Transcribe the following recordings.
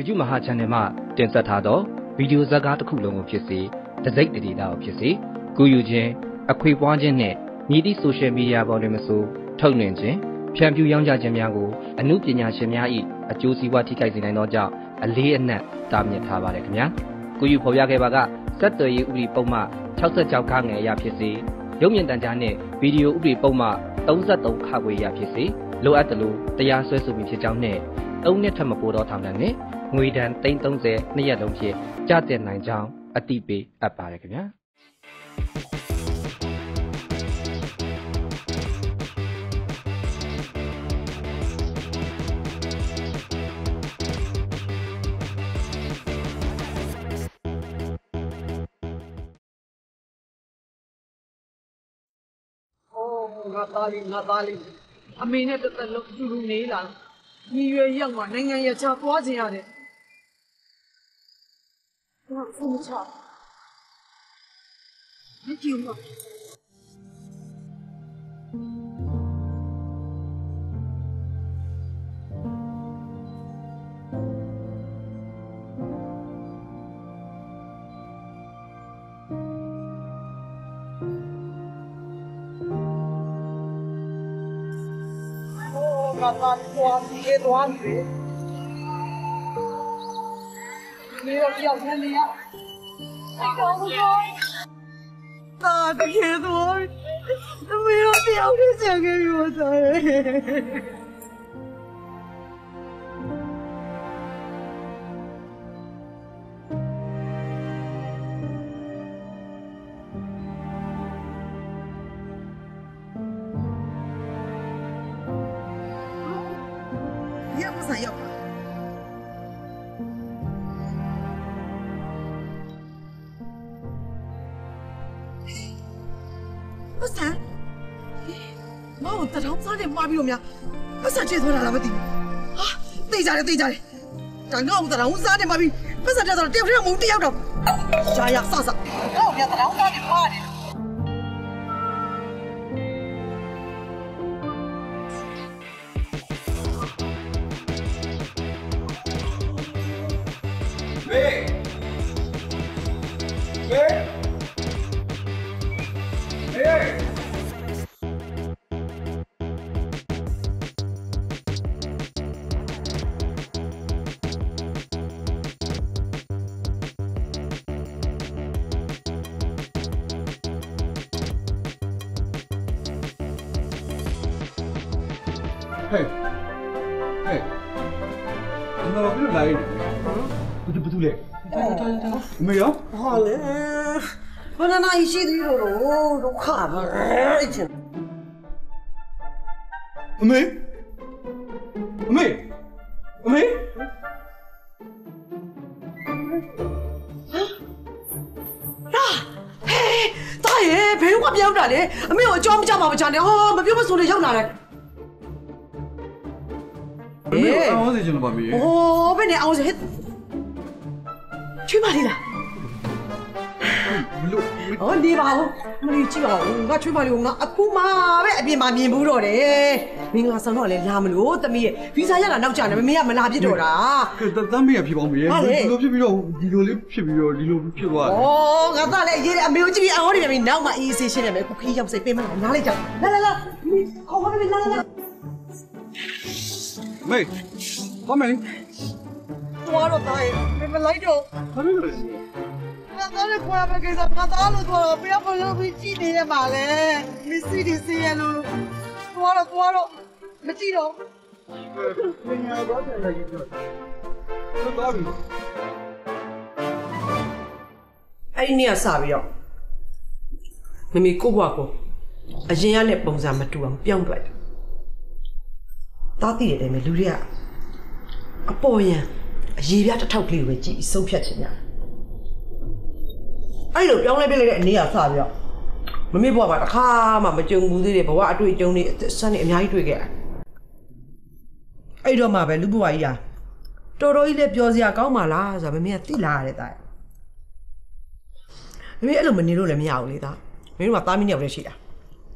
YouTube မဟာ Channel မှာတင်ဆက်ထားသောဗီဒီယိုဇာတ်ကားတစ်ခုလုံးကိုဖြစ်စေတစိုက်တရေတာကိုဖြစ်စေကူယူခြင်းအခွေပွားခြင်းနဲ့မြည်သည့် social media ပေါ်တွင်မဆိုထုတ်လွှင့်ခြင်းဖြန့်ဖြူးရောင်းချခြင်းများကိုအမှုပညာရှင်များ၏အကျိုးစီးပွားထိခိုက်စေနိုင်သောကြောင့်အလေးအနက်တားမြစ်ထားပါတယ်ခင်ဗျာကူယူဖော်ပြခဲ့ပါကစက်တော်ရေးဥပဒေပုံမှ66ခန်းငယ်အရာဖြစ်စေရုပ်မြင်သံကြားနှင့်ဗီဒီယိုဥပဒေပုံမှ33ခါခွေအရာဖြစ်စေလိုအပ်တယ်လို့တရားစွဲဆိုပြီးဖြစ်ကြောင်းနဲ့၃နှစ်ထပ်မပိုတော့ထောင်ဒဏ်နဲ့ငွေ ဒဏ်330နှစ်ရက်လုံးဖြင့်ကြာတင်နိုင်ကြောင်းအတိပေးအပ်ပါတယ်ခင်ဗျာ။အော်ငါသားလေးငါသားလေးအမေနဲ့တစ်သက်လုံးအတူတူနေလာညီရွယ်ရောက်မှနိုင်ငံရချသွားခြင်းရတယ်။ ဘာဖုန်းချ။မကြည့်ဘူး။အော်ငါသားလေးသွားပြေးသွားပြီ။ နေရပြောင်းနေနေရ။အဲ့တော့ဘောတာတက ပြီးတော့များပတ်စံချေသွားတာလားမသိဘူးဟာသိကြတယ်သိကြတယ်တန်ကောက်တထောင်စားနဲ့မှားပြီးပတ်စံတက်တော့တယောက်တည်းမဟုတ်တယောက်တော့ရှာရဆဆဟောမြတ်တထောင်စားနဲ့မှားတယ် ဟဲ့ဟဲ့ဒီမှာဘယ်လိုလာရလဲဘယ်သူဘယ်သူလဲအမေရောဟောလေဘယ်နာရှိသေးလို့ဒုက္ခပါအဲ့ချင်းအမေအမေအမေတာရဲ့ဘယ်တော့ပြောင်းတာလဲအမေကိုအကြောင်းမကြပါမချနဲ့ဟောမပြောမဆိုလို့ရောက်လာတယ် အမေအောင်းစီချင်လို့ပါမေโอ้ဘယ်နဲ့အောင်စဟစ်ချွေးပါလိလားဘလို့ဟောနေပါဦးမလေးကြည့်ပါဦးငါချွေးပါလိကိုငါအခုမှပဲအပြင်မှာမြင်ဘူးတော့တယ်မင်းငါဆောင်တော့လည်းလာမလို့တမီးရဲ့ဗီဇာရတာနောက်ကျတယ်မမေကမလာပြစ်တော့တာကဲတမ်းမေးရဖြစ်ပါဦးမေဟာလေဒီလိုဖြစ်ပြီးတော့ဒီလိုလေးဖြစ်ပြီးတော့ဒီလိုဖြစ်သွားတယ်ဩငါသားလည်းရေးတယ်အမေကိုကြည့်ပြီးအော်နေပြီနောက်မှအေးဆေးရှင်းနေမယ်ခုခီးရောက်စိတ်ပေးမလားနားလိုက်ကြလာလာလာခေါ်ပါမယ်လာလာလာ မေဟောမေသွားတော့သားရဲ့မမလိုက်တော့ဘာလို့လဲငါသားလည်းခွာမကိစ္စငါသားလို့သွားတော့ဘယ်ဘလို့ပြီးကြည့်နေရမှာလဲမစ္စည်းဒီစီရလို့သွားတော့သွားတော့မကြည့်တော့ပညာတော့တယ်လည်းပြောတော့တော့ပြီအဲ့ဒီနေ့ကစပြီးတော့မမေကိုဘွားကိုအရင်ကလည်းပုံစံမတူအောင်ပြောင်းသွားတ ယ်တားတည်တယ်မယ်လူတွေကအပေါ်ယံအရေးပြတစ်ထောက်ကလေးကိုပဲကြည့်ပြီးဆုံးဖြတ်ချင်ကြတယ်အဲ့လိုပြောင်းလဲပြလိုက်တဲ့အနေကစပြီးတော့မမေဘွားကတစ်ခါမှမကြုံဘူးသေးတယ်ဘဝအတွေ့အကြုံတွေစမ်းနေအများကြီးတွေ့ခဲ့တယ်အဲ့တော့မှပဲလူဘွားကြီးကတော်တော်ကြီးလည်းပြောစရာကောင်းပါလားဆိုတာမမေကသိလာရတဲ့တိုင်မမေအဲ့လိုမနေလို့လည်းမရဘူးလေသားမင်းတို့ကသားမင်းတယောက်တည်းရှိတာ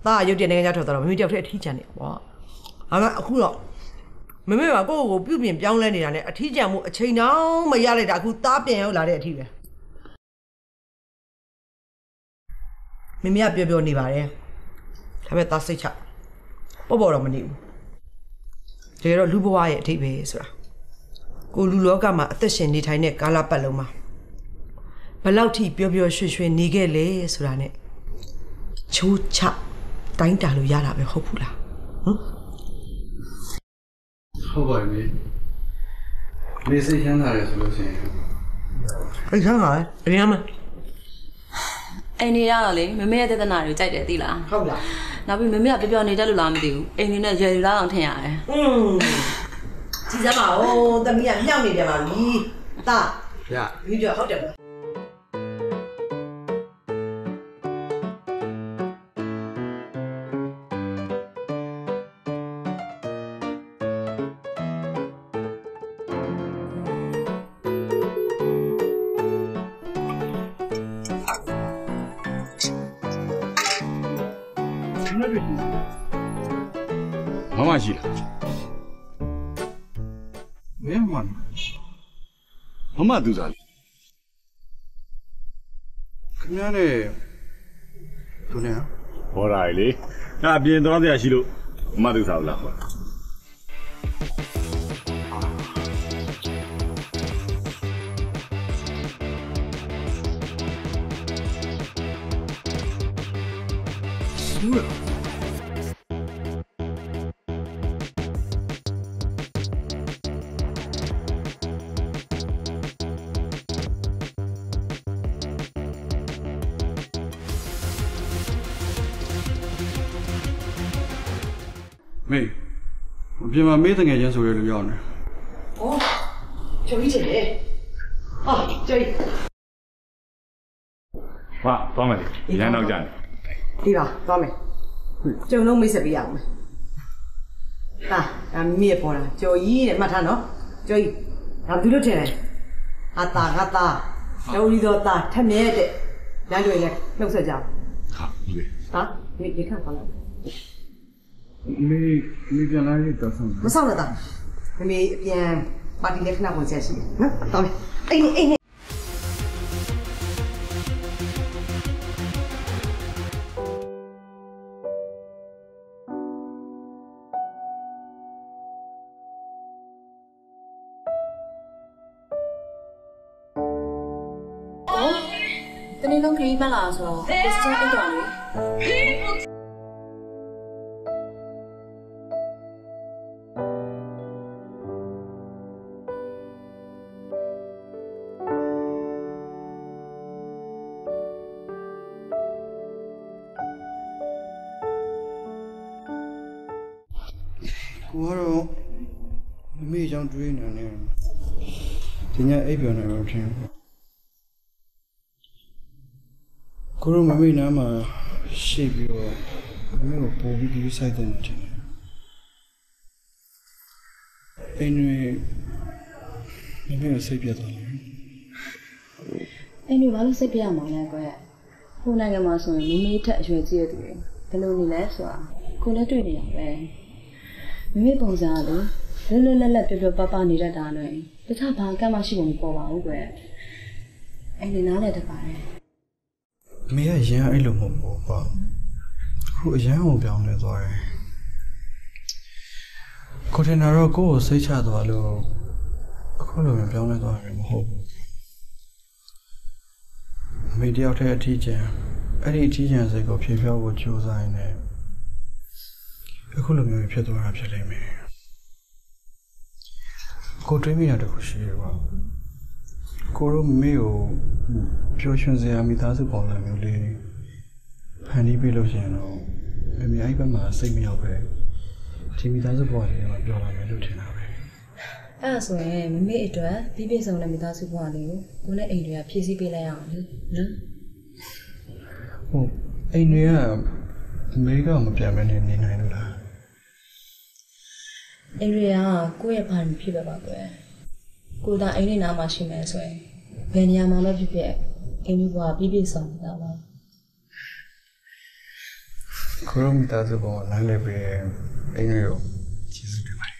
သားကရုပ်တရက်နိုင်ငံခြားထွက်သွားတော့မမေတယောက်တည်းအထီးချန်နေပေါ့ဟာမအခုတော့ မမေကကိုယ့်ကိုယ်ပြုပြင်ပြောင်းလဲနေတာနဲ့အထီးကျန်မှုအချိန်တောင်မရလိုက်တာအခုသားပြန်ရောက်လာတဲ့အထီးပဲမမေကပြောပြောနေပါတယ်ဒါပေမဲ့သားစိတ်ချပေါ့ပေါ့တော့မနေဘူးတကယ်တော့လူဘဝရဲ့အထီးပဲဆိုတာကိုလူလောကမှာအသက်ရှင်နေထိုင်တဲ့ကာလပတ်လုံးမှာဘယ်လောက်ထိပျော်ပျော်ရွှင်ရွှင်နေခဲ့လဲဆိုတာ ਨੇ ချိုးချတိုင်းတာလို့ရတာပဲဟုတ်ဘူးလားဟမ် ဟုတ်ပါပြီမေစိတ်ချမ်းသာတယ်ဆိုလို့ရှိရင်အဲ့ဒါကလည်းအရင်မှအိမ်နေရတော့လေမမေရဲ့တဒနာတွေကြိုက်တယ်သိလားဟုတ်လားနောက်ပြီးမမေကပျော်ပျော်နေတတ်လို့လားမသိဘူးအိမ်နေနဲ့ရွယ်ယူလာအောင်ထင်ရတယ်อืมကြည်စမ်းပါဦးတမီးကညောက်နေပြန်ပါပြီတာရဗီဒီယိုဟုတ်တယ် မမသူစားလေခင်ဗျားနဲ့သူနဲ့ဟောတာလေငါအပြင်သွားစရာရှိလို့မမသူစားဘူးလားဟော အပြင်မှာမေးတငယ်ချင်းဆိုရလို့ရောက်နေကျော်ကြီးတယ်လေဟာကျော်ကြီးဟာသွားမယ်လေရန်တော့ကြတယ်ဒီပါသွားမယ်ကျုံလုံးမိတ်ဆက်ပေးရအောင်မယ်ဟာအမေပေါ်လာကျော်ကြီးတဲ့မှတ်ထားနော်ကျော်ကြီးဒါဘူးလို့ထင်တယ်ဟာတာဟာတာကျော်ကြီးတော့တာထက်မြဲတဲ့လမ်းတွေနဲ့နှုတ်ဆက်ကြအောင်ဟာဒီလေဟာဒီဒီခါပါလား မေးမေးပြန်လာရတော့ဆုံးမဆောင်တော့တာမမေအပြန်ပါတီလက်ခဏဝင်ဆက်ရှိတယ်နော်တော်ပြီအိမ်နေအိမ်နေတနေ့လုံးခရီးမှတ်လာဆိုတော့ကိုစစအိတ်တော်လေ ကိုရောမမေးနားမှာရှိပြီးတော့မမေးကိုပို့ပြီးပြီးဆိုင်တဲ့တယ်အင်းတွေမမေးကိုစိတ်ပြတ်သွားတယ်အိမ်တွေဘာလို့စိတ်ပြရမှာလဲကွယ်ဟိုနိုင်ငံမှာဆိုရင်မမေထက်အရွယ်ကြီးတဲ့သူတွေဘယ်လိုနေလဲဆိုတာကိုလည်းတွေ့နေရပဲမမေပုံစံကလေလွတ်လွတ်လပ်လပ်ပြပြပပနေတတ်တာနဲ့တခြားဘာကမှရှိပုံမပေါ်ပါဘူးကွယ်အိမ်နေနားလည်းတပါတယ် အမေကရန်အဲ့လိုမဟုတ်ဘူးပေါ့အခုအရန်ကိုပြောင်းလဲသွားတယ်ကိုတင်နာတော့ကိုယ့်ကိုစိတ်ချသွားလို့အခုလိုမျိုးပြောင်းလဲသွားတယ်မဟုတ်ဘူးအမေတယောက်တည်းအထီးကျန်အဲ့ဒီအထီးကျန်စိတ်ကိုဖြေဖြောဖို့ကြိုးစားရင်းနဲ့အခုလိုမျိုးဖြစ်သွားတာဖြစ်လိမ့်မယ်ကိုတွေးမိတာတခုရှိရပါ ကိုတို့မေကိုပျော်ရွှင်စရာမိသားစုပုံစံမျိုးလေးဖန်တီးပေးလို့ရှိရင်တော့မမေအဲ့ဘက်မှာစိတ်မရောက်ပဲဒီမိသားစုပုံစံလေးမှာပျော်လာမယ်လို့ထင်တာပဲအဲ့ဒါဆိုရင်မမေအတွက်ပြီးပြည့်စုံတဲ့မိသားစုဘဝလေးကိုကိုနဲ့အိမ်တွေကဖြည့်ဆည်းပေးလိုက်ရအောင်လေနော်ဟုတ်အိမ်တွေကအမေကမပြန်မနေနေနိုင်လို့လားအိမ်တွေကကိုယ့်ရဲ့ဘာမှဖြစ်ပဲပါကွယ် ကိုယ်တိုင်အိမ်နေနာမှာရှိမယ်ဆိုရင်ဘယ်နေရာမှာလဲဖြစ်ဖြစ်အိမ်ကြီးဘဝပြည့်ပြည့်စုံတာပါကိုရုံးတာဆိုပေါ်လမ်းလေးပဲအင်္ဂလိပ်ကိုကျေးဇူးတင်ပါတယ်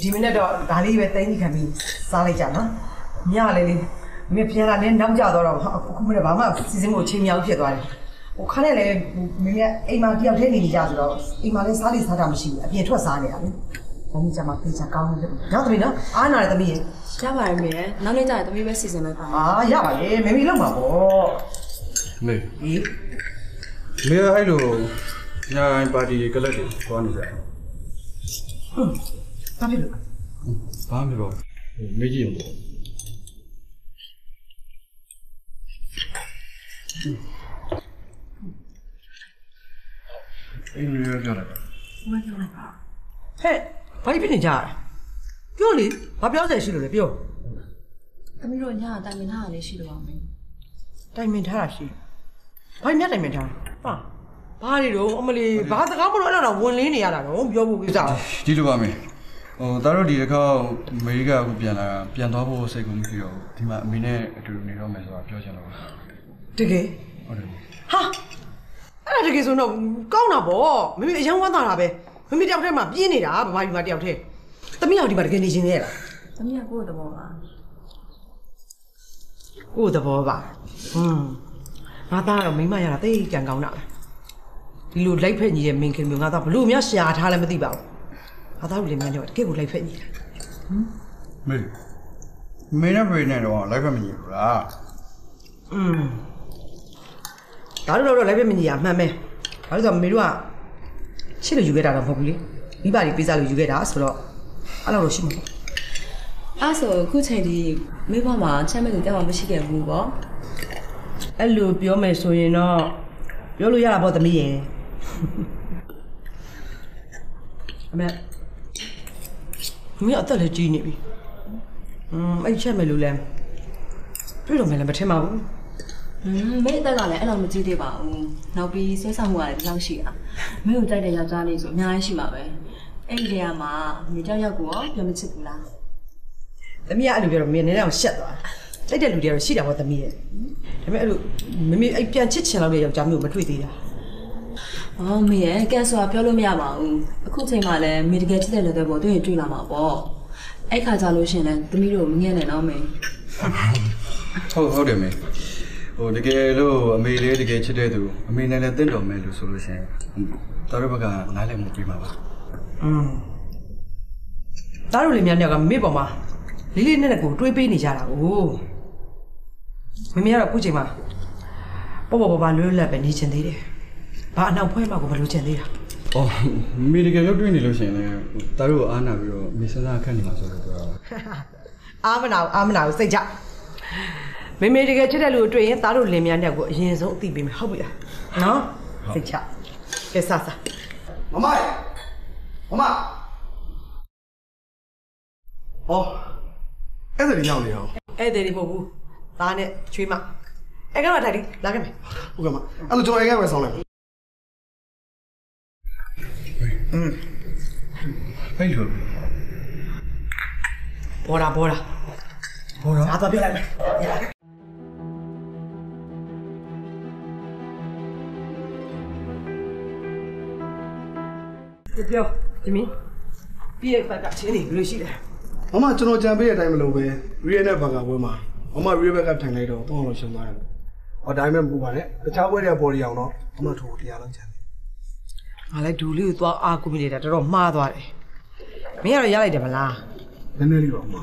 ဒီမနေ့တော့ဒါလေးပဲတိုင်းကြီးခံပြီးစားလိုက်ကြနော်ညလေးလေး မင်းပြန်လာနေနောက်ကျတော့တော့အခုမနေ့ဘာမှစီစဉ်ဖို့ချိန်မြောက်ဖြစ်သွားတယ်ဟိုခါနဲ့လေမင်းကအိမ်မှာတယောက်တည်းနေနေကြဆိုတော့အိမ်မှာလည်းစားလိစားတာမရှိဘူးအပြင်ထွက်စားနေရလေဘာမှကြမှာပြေချာကောင်းတယ်နောက်သမီးနော်အားနာတယ်သမီးရေရပါတယ်မေရဲ့နောက်နေ့ကျရင်သမီးပဲစီစဉ်လိုက်ပါမယ်အာရပါလေမမီလောက်မှာပေါ့မေဟီးမေကအဲ့လိုညာတိုင်းပါတီကလပ်တွေသွားနေကြတယ်ဘာဖြစ်လို့ဘာမှမပြောမေးကြည့် အောင်ပေါ့အင်းရပြောလိုက်ပါဟဲ့ဘာဖြစ်နေကြလဲပြောလေဘာပြောစရာရှိလို့လဲပြောသမီးတို့ညအတိုင်းမနာလေးရှိလို့ပါမယ်တိုင်မင်ထားတာရှိဘာမြတ်တိုင်မင်ထားဟာဘာတွေတော့အမလီဘာစကားမလို့အဲ့တော့ဝင်လင်းနေရတာတော့ပြောဖို့ကိစ္စဒီလိုပါမေဟိုသားတို့ဒီတစ်ခါအမေရိကအခုပြန်လာတာပြန်သွားဖို့စိတ်ကူးမရှိတော့ဘူးဒီမှာအမေနဲ့အတူတူနေတော့မယ်ဆိုတာပြောချင်တော့ပါ တကယ်ဟုတ်တယ်ဟာအဲ့ဒါတကယ်ဆိုတော့ကောင်းတာပေါ့မမေအရန်ဝမ်းသာတာပဲမမေတယောက်တည်းမှာပြင်းနေတာဗမာပြည်မှာတယောက်တည်းသမီးအောင်ဒီမှာတကယ်နေချင်းရဲ့လားသမီးကကိုယ့်သဘောပါကိုယ့်သဘောပါဟွန်းငါသားကတော့မိမရတာတိတ်ကြံကောင်းတာပဲဒီလိုလိုက်ဖက်ညီတဲ့မင်ခင်မျိုးငါသားဘလို့များရှာထားလည်းမသိပါဘူးငါသားတို့လည်းများတယ်တကယ်ကိုလိုက်ဖက်ညီတာမေမေနဲ့ဘေနဲ့တော့လိုက်ဖက်မညီဘူးလားอืม ဒါတို့တော့လိုက်ဖက်မညီရအမှန်ပဲဘာလို့လဲဆိုတော့မေတို့ကချစ်လို့ယူခဲ့တာတော့မဟုတ်ဘူးလေမိဘတွေပေးစားလို့ယူခဲ့တာဆိုတော့အဲ့လိုတော့ရှိမှာပေါ့အဲ့ဆိုအခုချိန်ဒီမိဘမှာချမ်းမဲ့သူတောင်မရှိခဲ့ဘူးပေါ့အဲ့လိုပြောမယ်ဆိုရင်တော့ပြောလို့ရတာပေါ့သမီးရယ်အမေမင်းအသက်လည်းကြီးနေပြီอืมအဲ့ချက်မယ်လို့လဲပြည့်တော့မယ်လည်းမထင်ပါဘူး ဟွန်းမိအသက်ကလည်းအဲ့လိုမကြည့်သေးပါဘူးနောက်ပြီးဆွဲဆောင်မှုကလည်းဒီလောက်ရှိတာမိကိုကြိုက်တဲ့ယောက်ျားလေးဆိုအများကြီးရှိမှာပဲအဲ့ဒီနေရာမှာမြေကြောက်ရောက်ကိုရောပြောမချစ်ဘူးလားသမီးကအဲ့လိုပြောတော့မင်းနည်းနည်းအောင်ရှက်သွားတိုက်တဲ့လူတွေကတော့ရှိတာပေါ့သမီးရယ်ဒါပေမဲ့အဲ့လိုမမေအဲ့ပြန်ချစ်ချင်လောက်တဲ့ယောက်ျားမျိုးမတွေ့သေးတာ။အော်မေရဲ့ကန်ဆိုတာပြောလို့မရပါဘူး။အခုချိန်မှလည်းမေတကယ်ချစ်တဲ့လူတွေပေါ်တွေ့ရင်တွေ့လာမှာပေါ့။အဲ့ခါကြလို့ရှရင်လည်းသမီးတို့မငဲ့နဲ့တော့မေဟုတ်ဟုတ်တယ်မေ ဟိုတကယ်လို့အမေလေးတကယ်ချစ်တဲ့သူအမေနဲ့လည်းတင့်တော်မယ်လို့ဆိုလို့ရှိရင်သားတို့ဘက်ကနားလည်မှုပြမှာပါอืมသားတို့လေးများများကမေပေါ်မှာလေးလေးနဲ့နဲ့ကိုတွေးပေးနေကြတာကိုမမေကတော့အခုချိန်မှာပေါ့ပေါ့ပါပါလွတ်လပ်ပဲနေချင်သေးတယ်ဘာအနောက်ဖွဲမှာကိုမလို့ချင်သေးတာ။အော်မိတကယ်လို့တွေ့နေလို့ရှိရင်လည်းတားတို့အားနာပြီးတော့မိစနာခက်နေမှာဆိုတော့ပြောတာအာမနာဘူးအာမနာဘူးစိတ်ကြ မေမေတကယ်ချစ်တဲ့လူကိုတွေ့ရင်သားတို့လင်မြန်းတဲ့ကိုအရင်ဆုံးအသိပေးမယ်ဟုတ်ပြီလားနော်စိတ်ချကဲဆဆမမရေမမဟောအဲ့ဒါကြီးရောက်နေရောဧည့်သည်တွေမဟုတ်ဘူးသားနဲ့ချွေးမအဲ့ကတော့ထိုင်ဒီလာခဲ့မယ်ဟုတ်ကဲ့မအဲ့လိုကျွန်တော်အိမ်ကပဲဆောင်းလိုက်မယ်။ဟဲ့လို့ဘောတာဘောတာဟောတော့ငါတော့ပြောလိုက်မယ် ပြောဒီမီပြည့်ဘက်ကချင်းနေဘယ်လိုရှိလဲမမကျွန်တော်ကြံပေးတဲ့အတိုင်းမလုပ်ပဲရီရဲနဲ့ဘာကပွဲမှာမမရီရဲဘက်ကထိုင်လိုက်တော့တော့လို့ရှင်းသွားတယ်ဟောဒါပေမဲ့မပူပါနဲ့တခြားပွဲတွေကပေါ်ရီအောင်တော့မမထိုးတရားလောက်ကြံတယ်ငါလည်းဒူလေးကိုသွားအားကိုမိနေတာတော်တော်မှားသွားတယ်မင်းကတော့ရလိုက်တယ်မလားနည်းနည်းလေးပါမမ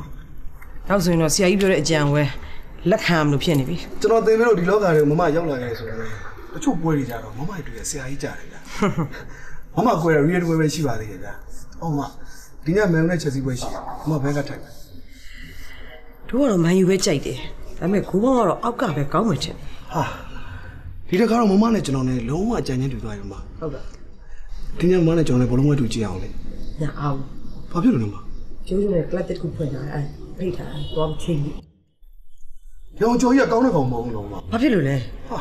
နောက်ဆိုရင်တော့ဆရာကြီးပြောတဲ့အကြံဝဲလက်ခံမလို့ဖြစ်နေပြီကျွန်တော်သင်ပြီးတော့ဒီလောကထဲကိုမမရောက်လာခဲ့ဆိုတော့တချို့ပွဲတွေကြတော့မမတွေ့ရဆရာကြီးကြတယ်ဗျာ မမကွဲရရီရဲပွဲပဲရှိပါသေးတယ်ဗျာဟုတ်မဒီညမန်နဲ့ချက်စီပွဲရှိတယ်မမဘက်ကထိုင်မယ်တို့ကတော့မန်ယူပဲကြိုက်တယ်ဒါပေမဲ့ကိုဘောင်းကတော့အောက်ကပဲကောင်းမှထင်ဟာဒီတစ်ခါတော့မမနဲ့ကျွန်တော်နဲ့လုံးဝအကြံချင်းတူသွားပြီမမဟုတ်ကဲ့ဒီညမနဲ့ကျွန်တော်နဲ့ဘလုံးဝဲတူကြည့်အောင်လေညာအောင်ဘာဖြစ်လို့လဲမကျိုးကျိုးနဲ့ကလပ်တစ်ခုဖွင့်ထားအဲဖိတ်ထားတော့ချင်းပြီရောင်ကျော်ကြီးကကောင်းတဲ့ကောင်မဟုတ်ဘူးလုံးမဘာဖြစ်လို့လဲဟာ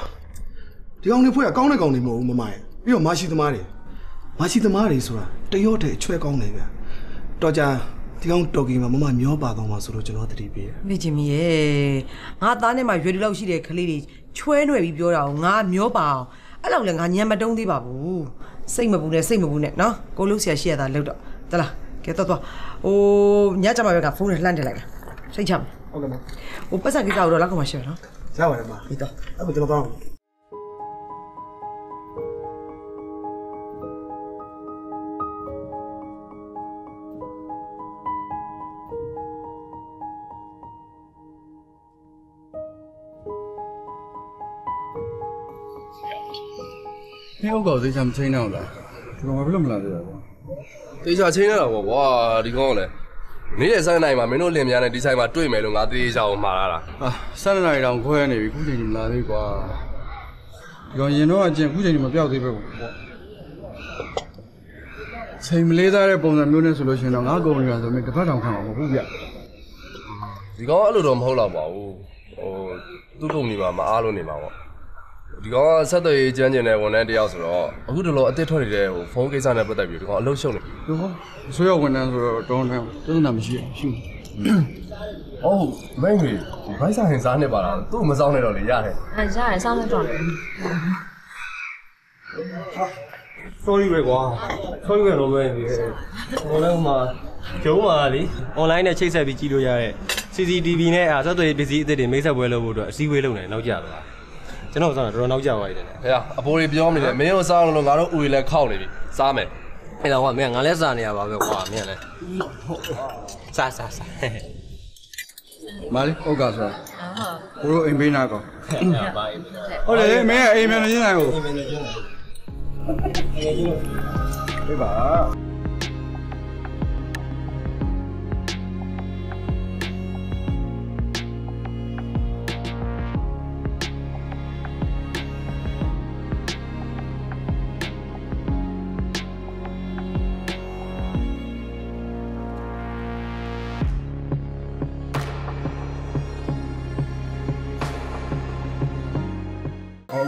ဒီကောင်တွေဖွဲ့ကကောင်းတဲ့ကောင်တွေမဟုတ်ဘူးမမရဲ့ပြီးတော့မရှိသမားတွေ မရှိသမားတွေဆိုတာတရော့တဲ့အချွဲကောင်းတယ်ဗျာတော်ကြဒီကောင်တော်ကီမှာမမမျောပါတော့မှာဆိုလို့ကျွန်တော်တတိပေးတယ်မိချင်မီရဲ့ငါသားနဲ့မှရွယ်တူလောက်ရှိတဲ့ကလေးတွေချွဲနွယ်ပြီးပြောတာကိုငါမျောပါအောင်အဲ့လောက်လည်းငါညံမတုံးသေးပါဘူးစိတ်မပူနဲ့စိတ်မပူနဲ့နော်ကိုလို့ဆရာရှိရတာလောက်တော့တလားကဲတော့တော့ဟဟိုညကြမှာပဲကဖုန်းနဲ့လှမ်းထည့်လိုက်မယ်စိတ်ချမယ်ဟုတ်ကဲ့မဟိုပတ်စံကိစ္စကိုတော့လောက်ကမှရှင်းနော်ရပါတယ်မပြီးတော့အဲ့ဒါကျွန်တော်ကောင်း နှင်းဥကောသိချာမချင်းတော့လားဒီကောင်ကဘယ်လိုမလာသေးတာကွာသေချာချင်းနေတာပေါ့ကွာဒီကောင်ကလည်းနေတဲ့ဆန်းနိုင်မှာမင်းတို့လင်မြားနဲ့ဒီဆိုင်မှာတွေ့မယ်လို့ငါသေချာအောင်မှားလာတာဟာဆန်းနိုင်တောင်ခွဲနေပြီခုချိန်ကြီးမလာသေးကွာဒီကောင်ရင်တော့အကျင့်ခုချိန်ကြီးမပြောက်သေးပဲပေါ့ချိန်မလေးသားတဲ့ပုံစံမျိုးနဲ့ဆိုလို့ရှိရင်တော့ငါကုန်နေတာဆိုမင်းတစ်ဖက်တောင်ခံအောင်မဟုတ်ဗျဒီကောင်အဲ့လိုတော့မဟုတ်တော့ပါဘူးဟိုသူ့ကုန်နေမှာမအားလို့နေမှာပေါ့ ဒီကောင်ကဆက်သွယ်ရေးကျန်းကျင်တဲ့ဝန်ထမ်းတစ်ယောက်ဆိုတော့အခုတလောအစ်စ်ထွက်နေတဲ့ဟိုဖုန်းကိစ္စနဲ့ပတ်သက်ပြီးဒီကောင်အလုပ်ရှုပ်နေဒီဟောအစိုးရဝန်ထမ်းဆိုတော့တောင်းတန်းပြဿနာမရှိဘူးရှိဟုတ်မိတ်မေဘိုက်ဆိုင်စားနေပါလားသူ့မစောင်းနေတော့လေရတယ်အဲရတယ်စောင်းလိုက်တော့လေ sorry ပဲကွာ sorry ပဲတော့ပဲဒီဟိုလည်းဟိုမှာကျုံးပါလေ online နဲ့ချိတ်ဆက်ပြီးကြည့်လို့ရတဲ့ CCTV နဲ့အာဆက်သွယ်ရေးပစ္စည်းအသစ်တွေမိတ်ဆက်ပွဲလုပ်ဖို့အတွက်အစည်းအဝေးလုပ်နေနောက်ကျသွား ကျွန်တော်စားတော့တော်တော်နောက်ကျသွားပြီတဲ့ဟဲ့အဖိုးတွေပြောနေတယ်မင်းတို့စားအောင်လို့ငါတို့ဦးတွေလည်းခောက်နေပြီစားမယ်အဲ့တော့ကွာမင်းငါလည်းစားနေရပါပဲကွာမင်းလည်းစားစားစားမလေးဟုတ်ကဆိုတော့ကိုတို့အိမ်ပေးနာကောပါဟုတ်တယ်မင်းကအိမ်မြန်နေနိုင်ကိုပြပါ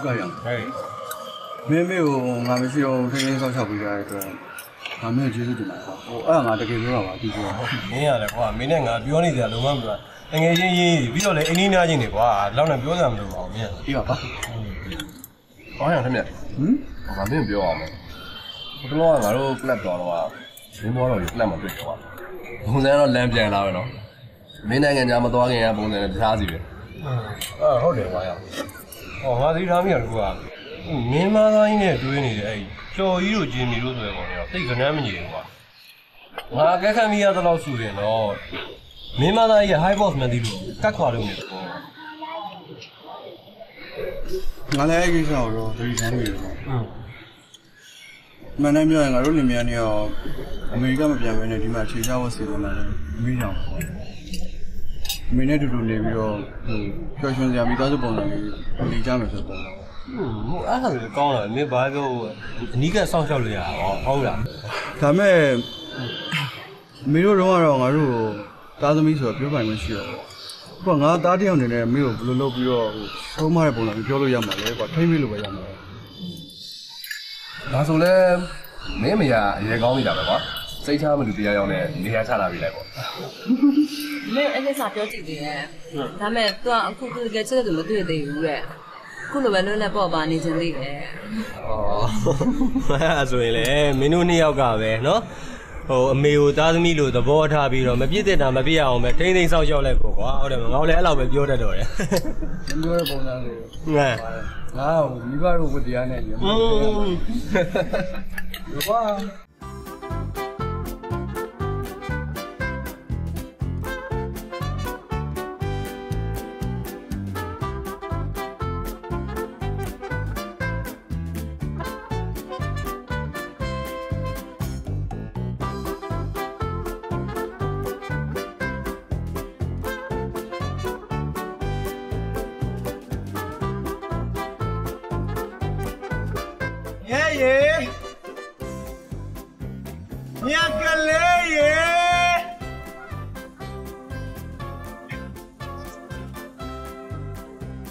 ဟုတ်ကဲ့ရဟဲ့မင်းမေကိုငါမရှိတော့ထိန်းသိမ်းဆောက်ရှောက်ပေးကြတဲ့အတွက်ငါမင်းကျေးဇူးတင်ပါတယ်ဟိုအဲ့ဒါငါတကယ်ပြောတာပါဒီပြောမင်းရတယ်ကွာမင်းနဲ့ငါပြောနေတယ်လုံးဝမပြောငငယ်ချင်းရေးပြီးတော့လည်းအင်းနီးနားချင်းတွေကွာလောက်နဲ့ပြောစရာမလိုပါဘူးမင်းပြီးပါပါဟောရထက်မြက်ဟမ်။ဘာမင်းပြောအောင်လဲ။ဟိုတလောကငါတို့ club တော်တော့ကမင်းဘောတော်ကြီး club မှာတွေ့ကြပါ။ပုံစံကတော့လမ်းပြန်လာပဲနော်။မင်းနိုင်ငံသားမသွားခင်ကပုံစံနဲ့တခြားစီပဲအာဟုတ်တယ်ကွာရ ဟောငါသတိထားမိရတကူကမင်းမသားကြီးနဲ့တွေ့နေတယ်အဲ့ကျော်ကြီးတို့ဂျင်မီတို့ဆိုရကောင်တော့တိတ်ကနမ်းမကြီးဘူးကွာငါကက်ခံမိရတော့ဆိုရင်တော့မင်းမသားကြီးက high boss မသိလို့ကတ်ခွာလို့နေတယ်ငါလည်းအဲ့ကိစ္စကိုတော့သတိထားမိတယ်ပေါ့อืมမှန်တယ်ပြောရင်ငါတို့လင်မယားနေရောအမေရိကမပြန်ဘဲနဲ့ဒီမှာခြေချဖို့စီစဉ်လာတယ်အမေကြောင့်ပေါ့ အမေနဲ့တူတူနေပြီးတော့ဟိုပျော်ရွှင်စရာမိသားစုပုံစံလေးနေကြမယ်ဆိုတော့ဟိုအဲ့ဒါဆိုကောင်းတယ်မင်းဘာပြောအနီးကစောင့်ရှောက်လို့ရတာဟောဟုတ်လားဒါမဲ့အမေတို့တော့ကတော့ငါတို့ကိုသားသမီးဆိုတော့ပြောပိုင်မရှိတော့ဘူးခုကငါသားတစ်ယောက်အနေနဲ့အမေကိုဘယ်လိုလုပ်ပြီးတော့ဟိုဆုံးမတဲ့ပုံစံမျိုးပြောလို့ရမှာလဲကွာထိမ့်မိလို့ပဲရမှာ။ဒါဆိုလဲမင်းမရအရေကောင်းနေတာပဲကွာ။ စိတ်ချမလို့တရားရောက်နဲ့နေရာချလာပြီလိုက်ပေါ့ မင်းအဲ့ကိစ္စပြောကြည့်သေးတယ်ဒါမဲ့ तू အခုသူတကယ်ချက်တူမတွေ့သေးဘူးတဲ့ခုလိုပဲလွတ်လပ်ပေါ့ပါနေခြင်းသေးတယ် ဩအဲ့ဒါဆိုရင်လေမင်းတို့နှစ်ယောက်ကပဲเนาะဟိုအမေကိုသားသမီးလို့သဘောထားပြီးတော့မပြစ်တဲ့တာမပြစ်ရအောင်ပဲထိမ့်သိမ်းစောင့်ရှောက်လိုက်ပေါ့ကွာဟုတ်တယ်မငါလည်းအဲ့လောက်ပဲပြောတတ်တော့တယ် ပြောတဲ့ပုံစံလေး ငါ ငါ့ကိုမိဘတို့ဝတရားနဲ့ညမ อืม မြတ်ကလေးရေ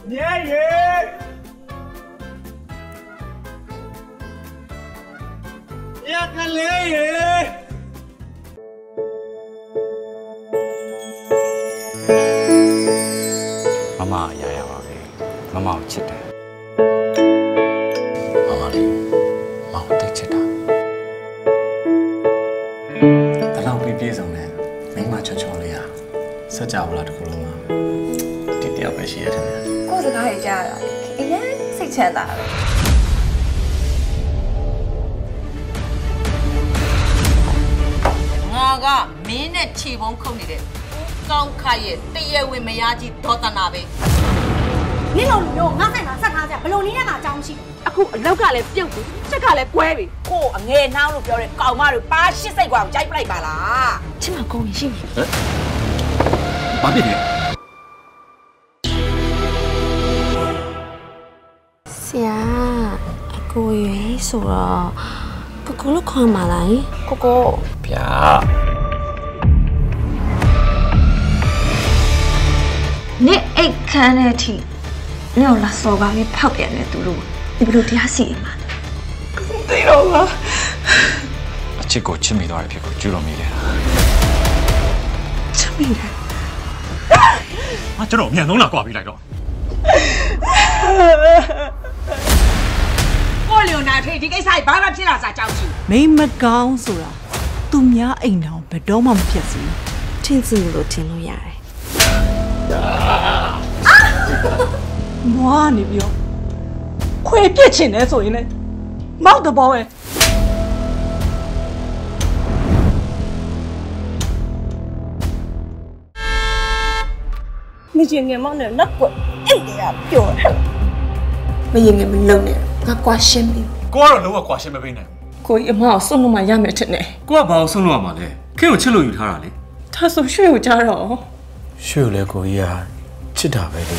မြတ်ရေမြတ်ကလေးရေမမအရာရပါပဲမမကိုချစ်တယ် က်ကြဘူးလားတခုလုံးကဒီတယောက်ပဲရှိရတယ်ကိုယ်စကားရကြရတာအရင်စိတ်ချမ်းသာတယ်ငါကမင်းနဲ့ခြေပုံးခုတ်နေတဲ့ကောင်းခါရဲ့တရဝင်းမယားကြီးဒေါသနာပဲနင့်လိုလူမျိုးငါဆိုင်မှာဆက်ထားကြဘလို့နည်းနဲ့မှအကြောင်းမရှိအခုအလောက်ကလည်းပြုတ်ပြီချက်ကလည်းကွဲပြီကို့အငယ်နှောင်းလို့ပြောတဲ့ကောင်မတို့ပါရှစ်စိတ်ကွာကိုကြိုက်ပလိုက်ပါလားချစ်မကုန်းရင်ရှိနေ ဘာဖြစ်လဲဆရာအကိုရွယ်ဆိုတော့ကိုကိုလို့ခေါ်မှာလားကိုကိုဗျာနင့်အိတ်ခမ်းတဲ့အထိနင့်ကိုလာစော်ကားပြီးဖောက်ပြန်နေသူတို့ဒီဘလို့တရားစီရင်မှာသိတော့ပါအချစ်ကိုချစ်မိသွားတဲ့ဖြစ်ကိုကျူးလို့မိတယ်ချစ်မိတယ် အကျွန်တော်အမြန်ဆုံးလာကြွားပြီးလိုက်တော့ကိုလျော်နာထွေဒီကိစ္စကြီးဘာမှဖြစ်လာစားကြောက်ချင်မိမကောင်းဆိုတာသူများအိမ်တော်ဘယ်တော့မှမဖြစ်စီထင်စီလို့ထင်လို့ရတယ်မွားနေပြီးတော့ခွေပြစ်ချင်တယ်ဆိုရင်လေမောက်တဘောပဲ မရင်ငယ်မောင်းနဲ့လက်ကွက်အိတ်တွေကပျော်တယ်မရင်ငယ်မလုံနဲ့ငါကွာရှင်းပြီကိုကတော့လုံးဝကွာရှင်းမပေးနိုင်ကိုကြီးအမအောင်ဆုံးလို့မှရမယ်ထင်တယ်ကိုကဘာလို့ဆုံးလို့ရမှာလဲခင်ကိုချစ်လို့ယူထားတာလေဒါဆိုရွှေကိုကြားတော့ရွှေကိုလည်းကိုကြီးကချစ်တာပဲလေ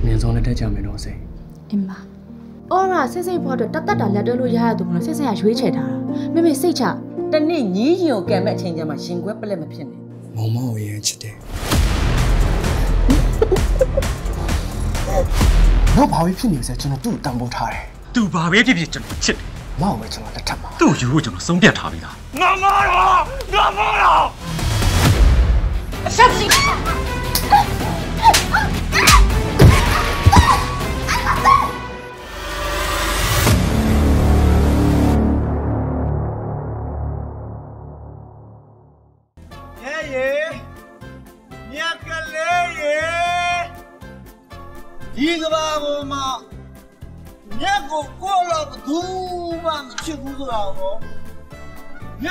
အမြင်ဆုံးလက်ထက်ကြမယ်တော့စိတ်အင်းမအော်ရာစိတ်စိတ်ဖို့အတွက်တတ်တတ်တာလက်တွဲလို့ရရသူမလို့စိတ်စိတ်ကရွေးချယ်ထားတာမေမေစိတ်ချတနေ့ညီးရင်ကိုကံမဲ့အချိန်ကျမှရှင်ခွဲပလက်မဖြစ်နဲ့မောင်မောင်ကိုရင်ချစ်တယ် တော့ဘာဖြစ်နေလဲကျွန်တော်သူ့ကိုတန်ဖိုးထားတယ်သူဘာပဲဖြစ်ဖြစ်ကျွန်တော်ချစ်တယ်မောင်ပဲကျွန်တော်လက်ထပ်မှာသူ့ယူကိုကျွန်တော်ဆုံးဖြတ်ထားပြီးသားငါမတော့ငါမတော့ဆက်စီ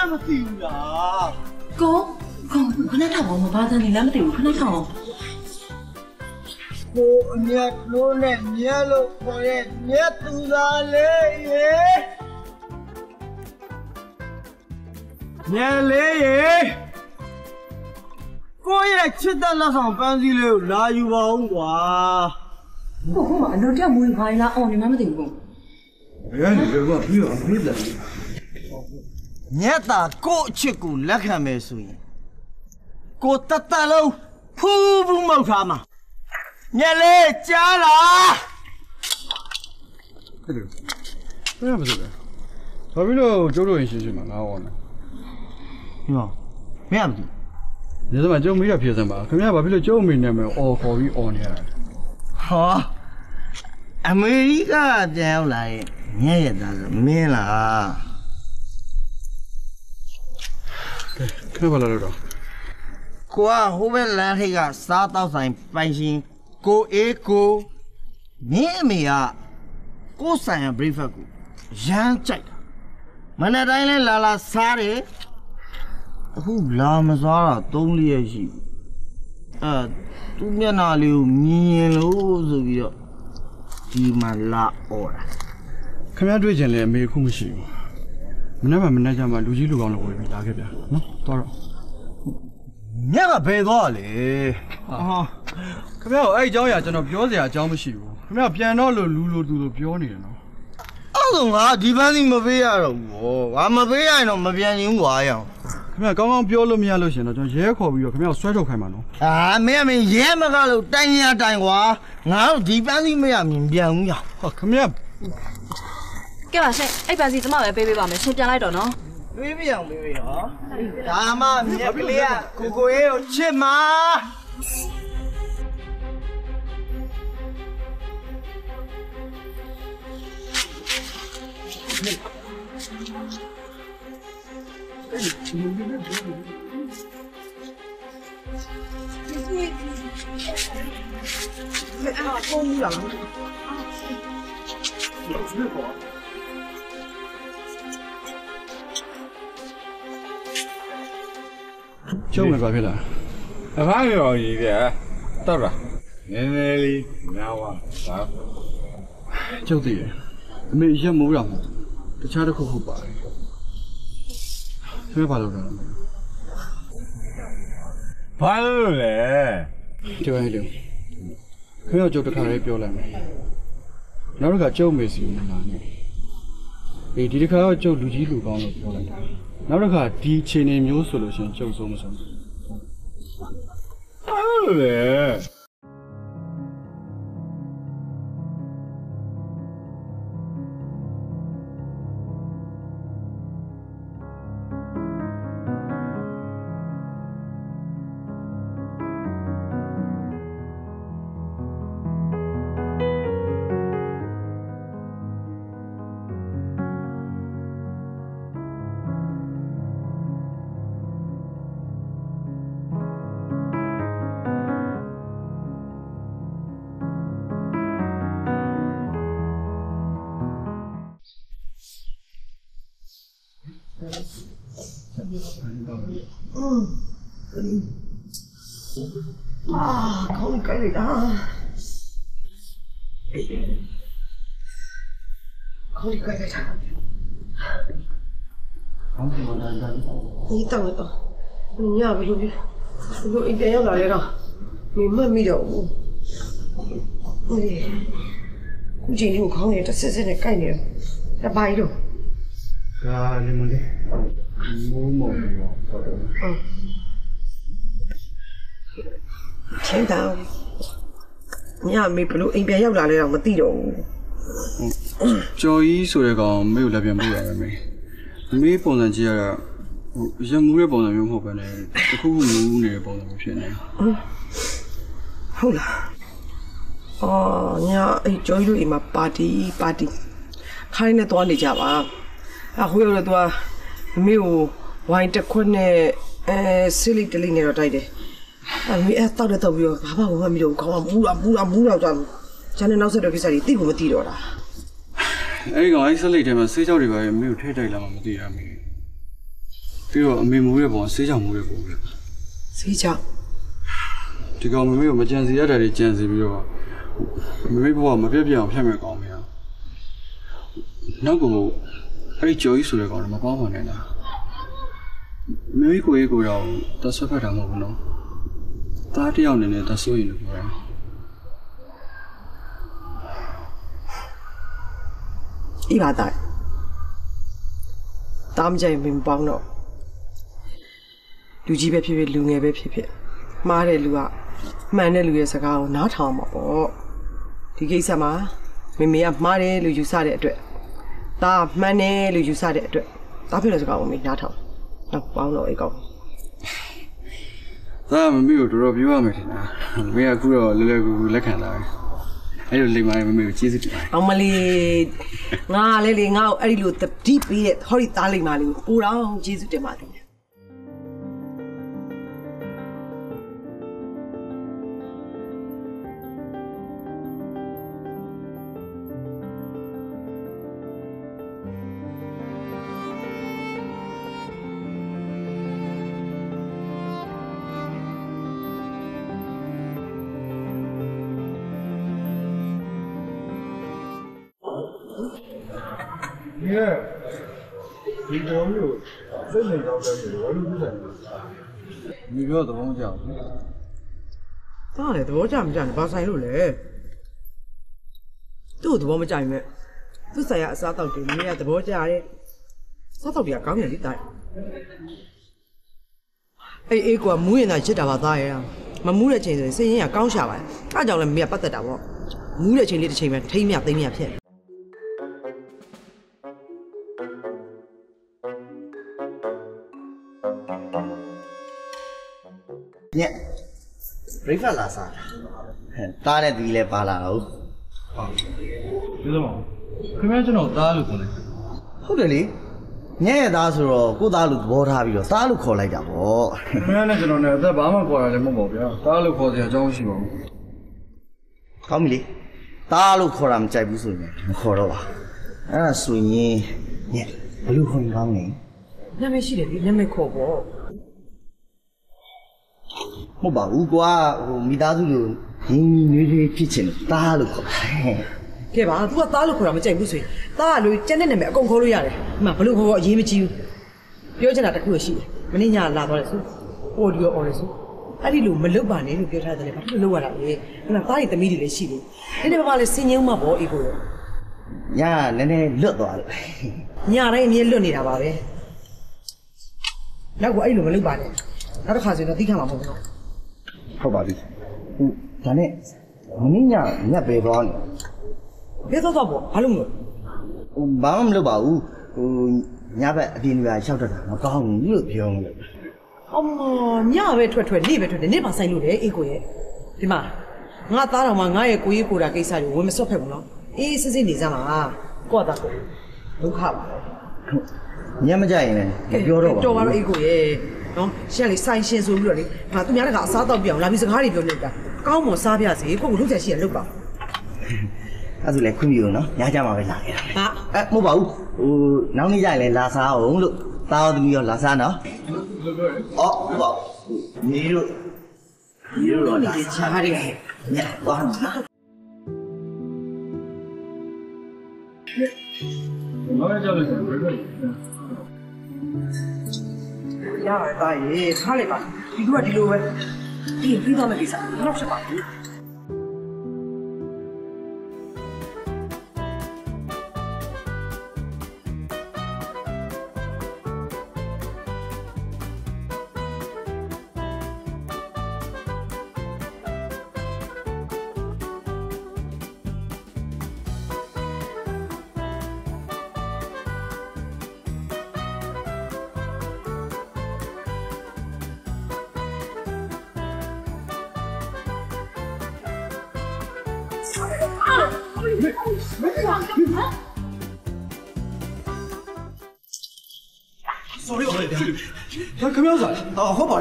မြက်မသိဘူးလားကိုကိုခဏထောင်အောင်မပါတဲ့နေလားမသိဘူးခဏထောင်အောင်ကိုအမြက်လို့နဲ့မြက်လို့ခေါ်ရဲ့မြက်သူသားလေးရေမြက်လေးရေကိုယ့်ရဲ့ချစ်တဲ့လက်ဆောင်ပန်းစည်းလေးကိုလာယူပါဦးကွာကိုဟိုမှာအလိုတက်မွေးခိုင်းလားအော်နေမှမသိဘူးဘယ်ကနေလဲကပြီးတော့မင်းတယ် ညက်တာကို့အချစ်ကိုလက်ခံမယ်ဆိုရင်ကိုတတ်တလုံးဖူးဖူးမောက်ထားမှာညက်လေးကြားလားဟုတ်တယ်ဘယ်မှာဆိုလဲဘာဖြစ်လို့ကျုပ်တို့ရင်ရှင်းရှင်းမှာငါဟောနေဟောမင်းမသိဒီစမှာကျုပ်မိရဖြစ်စမ်းပါခင်ဗျားဘာဖြစ်လို့ကျုပ်အမိနဲ့မယ်အော်ခေါ်ပြီးအော်နေရတာလဲဟောအမေရိကပြန်ရောက်လာရဲ့ညက်ရတာဆိုမင်းလား ခင်ဗျားဘာလာလို့တော့ကိုကဟိုဘက်လမ်းထိပ်ကစားတော့ဆိုင်ပိုင်ရှင်ကိုအေးကိုမင်းအမေကကိုဆိုင်ရ breakfast ကိုရမ်းကြိုက်တာမနေ့တိုင်းလဲလာလာစားတယ်အခုလာမစားတာ၃လရက်ရှိပြီအဲသူမျက်နှာလေးကိုမြင်ရင်လို့ဆိုပြီးတော့ဒီမှာလာអော်တာခင်ဗျားတွေ့ကြလဲအမေခုမရှိဘူး မနေ့ကမနေ့ကမှလူကြီးလူကောင်းလို့ဝယ်ပြီးလာခဲ့ဗျာနော်တော်တော့မြက်ကဘယ်သွားလဲဟာခင်ဗျားကိုအဲ့အကြောင်းအရာကျွန်တော်ပြောစရာအကြောင်းမရှိဘူးခင်ဗျားပြန်တော့လို့လူလိုသူလိုပြောနေတယ်နော်အဲ့ဒါငါဒီပန်းစီမပေးရတော့ဘူးဗောငါမပေးရရင်တော့မပြန်ချင်ဘူးကွာရအောင်ခင်ဗျားကောင်းကောင်းပြောလို့မရလို့ရှင်တော့ကျွန်တော်ရဲခေါ်ပြီးတော့ခင်ဗျားကိုဆွဲထုတ်ခိုင်းပါနော်အာမင်းအမင်းရဲမကလို့တိုင်ရတိုင်ကွာငါတို့ဒီပန်းစီမရမြင်ပြန်ဘူးရဟောခင်ဗျား ကဲပါရှင်အဲ့ပန်စီကျမပဲပေးပေးပါမယ်ရှင်ပြန်လိုက်တော့နော်မေးပြအောင်မေးပြရောဒါမှမြက်ကလေးကကိုကိုရဲ့ကိုချစ်မှာအာဖုန်းလာလို့အာ လည်းဘာဖြစ်လာအဖားရောကြီးပြတော့လားနည်းနည်းလေးနားဝါသာကျုပ်သိတယ်အမေရက်မိုးရမှာတခြားတစ်ခုခုပါတယ်ဆွဲပါလို့တော့ဘာလို့လဲဒီပိုင်းလေခင်ဗျားကျုပ်တစ်ခါလေးပြောလိုက်မယ်နောက်တစ်ခါကျုပ်မေစီကိုမလာနဲ့အေးဒီတစ်ခါတော့ကျုပ်လူကြီးလူကောင်းလို့ပြောလိုက်တာ နောက်တစ်ခါဒီအချိန်နေမျိုးဆိုလို့ရှိရင်ကျုပ်ဆုံးမဆုံးဘာလို့လဲ啊， ကဘလို့ဘလို့အိမ်ပြန်ရောက်လာလဲတော့မင်းမမိတော့ဘူးဟိုခုချိန်လေးကိုခေါင်းနဲ့တစ်ဆက်ဆက်နဲ့ကိုက်နေတယ်တပိုင်းတော့ကာလေမလေးမုံမုံရောဟုတ်ချင်းတောင်ညမေဘလို့အိမ်ပြန်ရောက်လာလဲတော့မသိတော့ဘူးကျော်ကြီးဆိုတဲ့ကောင်မေကိုလက်ပြန်ပြရမယ်မေမေပုံစံကြည့်ရတာ ဟိုရမူးတဲ့ပုံစံမျိုးမဟုတ်ဘဲနဲ့တခုခုမူးနေတဲ့ပုံစံမျိုးဖြစ်နေဟုတ်လားအော်ညအဲ့ကျော်ကြီးတို့အိမ်မှာပါတီပါတီခိုင်းနေသွားနေကြပါအဟိုရောက်တော့သူကမေကိုဝိုင်းတစ်ခွက်နဲ့အဲဆီလီတလီနဲ့တော့တိုက်တယ်အမေအဲ့တောက်တဲ့တောက်ပြီးတော့ဘာမှမမီတော့ခေါင်းကမူးတာမူးတာမူးတော့သွားကျန်တဲ့နောက်ဆက်တဲ့ကိစ္စတွေသိဖို့မသိတော့တာအဲ့ဒီကောင်အဲ့ဆက်လိတ်ထဲမှာဆေးကြောက်တွေပါရဲ့မေကိုထိတိုက်လာမှမသိရမေ ပြီးတော့အမေမူးတဲ့ပုံဆေးကြောက်မူးတဲ့ပုံပဲဆေးကြောက်ဒီကောင်မမေကိုမကြံစီရတာတွေကြံစီပြီးတော့မမေဘဝမပြတ်ပြတ်အောင်ဖြတ်မဲ့ကောင်မရနောက်ကတော့အဲ့ဒီကျော်ကြီးဆိုတဲ့ကောင်လည်းမပေါင်းပါနဲ့လားမမေကိုရေးကိုတော့တဆွတ်ဖက်တာမဟုတ်ဘူးနော်တားတယောက်နေနဲ့တဆွရင်လို့ပြောတာအေးပါသားတားမကြိုင်မင်းပေါင်းတော့ လူကြီးပဲဖြစ်ဖြစ်လူငယ်ပဲဖြစ်ဖြစ်မှားတဲ့လူကမှန်တဲ့လူရဲ့စကားကိုနားထောင်မှာပေါ့ဒီကိစ္စမှာမေမေကမှားတယ်လို့ယူဆတဲ့အတွက်တားမှန်တယ်လို့ယူဆတဲ့အတွက်တားဖြစ်တဲ့စကားကိုမေနားထောင်တော့ပေါင်းတော့အေးကောင်းသားမမေကိုတော်တော်ပြောရမယ်ထင်တာမမေကအခုတော့လွယ်လွယ်ကူကူလက်ခံလာတယ်အဲ့လိုလိမ္မာမမေကိုကျေးဇူးတင်ပါတယ်အောင်မလေးငါလည်းလေငါ့ကိုအဲ့ဒီလိုတတိပေးတဲ့ဟောဒီသားလိမ္မာလေးကိုပူတော်ကျေးဇူးတင်ပါတယ် စိတ်နေတော့တယ်ဆိုတော့ဘယ်လိုလုပ်လဲဒီပြောသဘောမကျဘူးတားလေသဘောကျမကျနဲ့ဘာဆိုင်လို့လဲသူ့ကိုသဘောမကျရင်မဲ့သူ့ဆိုင်ရာအစားအသောက်တွေမင်းကသဘောကျတယ်စားတော့တွေကကောင်းတယ်လေတားအေးအေးကွာမူးရင်သာချစ်တာပါသားရဲ့မမူးတဲ့ချိန်ဆိုရင်စိတ်ရင်းကကောင်းရှာပါတယ်အားကြောင့်လည်းမင်းကပတ်သက်တာပေါ့မူးတဲ့ချိန်လေးတစ်ချိန်ပဲထိမ့်မြသိမ့်မြဖြစ် ညက် breakfast လာစားတာဟဲ့တားတဲ့ဒီလဲပါလာတော့ပြောစမ်းပါခင်ဗျားကျွန်တော်သားလို့ပြောလိုက်ဟုတ်တယ်လေညရဲ့သားဆိုတော့ကိုသားလို့သဘောထားပြီးတော့သားလို့ခေါ်လိုက်တာပေါ့ခင်ဗျားနဲ့ကျွန်တော်နဲ့အသက်ဘာမှကွာတာလည်းမဟုတ်ပါဘူးဗျာတားလို့ခေါ်စရာအကြောင်းမရှိပါဘူးကောင်းပြီလေသားလို့ခေါ်တာမကြိုက်ဘူးဆိုရင်မခေါ်တော့ပါအဲ့ဒါဆိုရင်ညဘယ်လိုခေါ်ရင်ကောင်းလဲနာမည်ရှိတယ်လေနာမည်ခေါ်ပေါ့ မဟုတ်ပါဘူးကွာဟိုမိသားစုလိုရင်းနှီးနွေးထွေးဖြစ်ချင်တယ်သားလို့ခေါ်တာကဲပါ तू ကသားလို့ခေါ်တာမကြိုက်ဘူးဆိုရင်သားကလို့ကျန်တဲ့နာမည်အကုန်ခေါ်လို့ရတယ်အမှဘလို့ခေါ်ဖို့အရေးမကြီးဘူးပြောချင်တာတစ်ခုရှိတယ်မင်းညလာသွားတယ်ဆိုအော်ဒီယိုအော်ရဆိုအဲ့ဒီလိုမလုပ်ပါနဲ့လို့ပြောထားတယ်ဘာလို့လုပ်ရတာလဲဒီမှာသားတွေသမီးတွေလည်းရှိတယ်ဒီနေ့ဘာမှလည်းစင်ငင်းမှပေါ့အေကိုရောညနည်းနည်းလွတ်သွားလို့ညတိုင်းအမြဲလွတ်နေတာပါပဲနောက်ကအဲ့လိုမလုပ်ပါနဲ့နောက်တစ်ခါဆိုရင်တော့သိခံမှာမဟုတ်ဘူးနော် ဟုတ်ပါပြီဟိုဒါနဲ့မင်းညညက်ပဲသွားနေဘယ်တော့တော့ပေါ့ဘာလို့မလို့ဟိုဘာမှမလုပ်ပါဘူးဟိုညဘက်အပြင်တွေကရှောက်တတ်တာမကောင်းဘူးလို့ပြောလို့အမညပဲထွက်ထွက်နေ့ပဲထွက်တယ်နေ့ပါဆိုင်လို့တယ်အေကိုရဲ့ဒီမှာငါသားတော်မှာငါရဲ့ကိုကြီးကိုတာကိစ္စတွေဝင်မစွတ်ဖက်ဘူးနော်အေးစစ်စစ်နေစမ်းပါကိုကသားကိုဒုက္ခပါညမကြရင်လည်းမပြောတော့ပါဘူးတော်ပါတော့အေကိုရဲ့ နော်ရှက်လေဆိုင်ရှင်ဆိုပြီးတော့လေငါသူများတကအစားတော့ပြအောင်လာပြီးစကားတွေပြောနေတာကောင်းမွန်စားပြစေကိုကိုလုပ်ချက်ရှိရလုပ်ပါအဲ့ဒါဆိုလည်းခွင့်ပြုလို့နော်ညကြမှာပဲလာခဲ့တာဟာအဲမဟုတ်ပါဘူးဟိုနောက်နေ့ကျရင်လည်းလာစားအောင်လို့တာတော်သမီးရောလာစားနော်အော်ဟုတ်ပါဘူးညီတို့ညီတို့တော့လာစားရတယ်ညသွားမှာဘာလဲကြောက်လဲဘယ်လိုလဲ ရပါတယ်တာရေခါလိုက်ပါဒီကဒီလိုပဲပြီးပြီးတော့မယ့်ကိစ္စတော့ဖြစ်ပါဘူး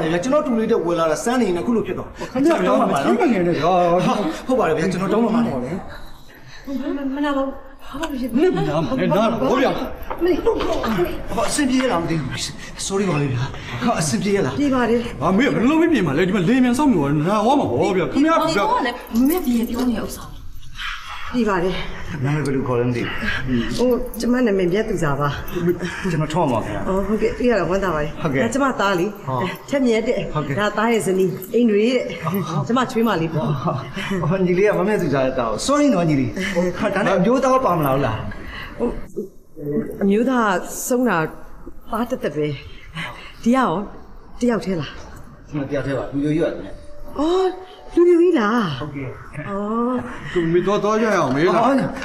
ပါတယ်ဗျာကျွန်တော်တူလေးတဲ့ဝယ်လာတာစမ်းနေနေခုလိုဖြစ်သွားခင်ဗျားဗျာမချိမငယ်နဲ့ဗျာဟုတ်ပါတယ်ဗျာကျွန်တော်တောင်းပါမှာပါလေမနာပါဘူးဘာမှမဖြစ်နစ်နာမနဲ့နာတော့ဗျာမေးဘာအဆင်ပြေရလားမသိဘူး sorry ပါလေဗျာဟာအဆင်ပြေရလားပြေပါတယ်ဟာမေးဘယ်လိုမပြင်မှာလဲဒီမှာလေမြန်ဆောင်မျိုးနာဟောမှာဟောဗျာခင်ဗျားဗျာလည်းမမေ့ပြေပြောနေဥစ္စာ ပြေပါတယ်နာမည်ဘယ်လိုခေါ်လဲမသိဟိုကျမနာမည်မြတ်သူစားပါဘူးကျွန်တော်ထောက်မှာခင်ဗျာအော်ဟုတ်ကဲ့ပြရတော့ဝမ်းသာပါတယ်ဟုတ်ကဲ့ဒါကျမသားလေးဟုတ်ချက်မြတ်တဲ့ဟုတ်ကဲ့ဒါသားရဲ့ဇနီးအိမ်တွေတဲ့ကျမချွေးမလေးပေါ့ဟောညီလေးကမမဲ့သူစားတဲ့တောက် sorry နော်ညီလေးဟာဒါနဲ့အမျိုးသားပါမလားဟုတ်လားအမျိုးသားဆုံးတာပါတက်တက်ပဲဒီကရောတယောက်ထဲလားကျွန်တော်ပြသေးပါလူရိုးရွတ်တယ်အော် လူလူကြီးလားဟုတ်ကဲ့အော်သူမေတော့တော့ကြရအောင်မေးလား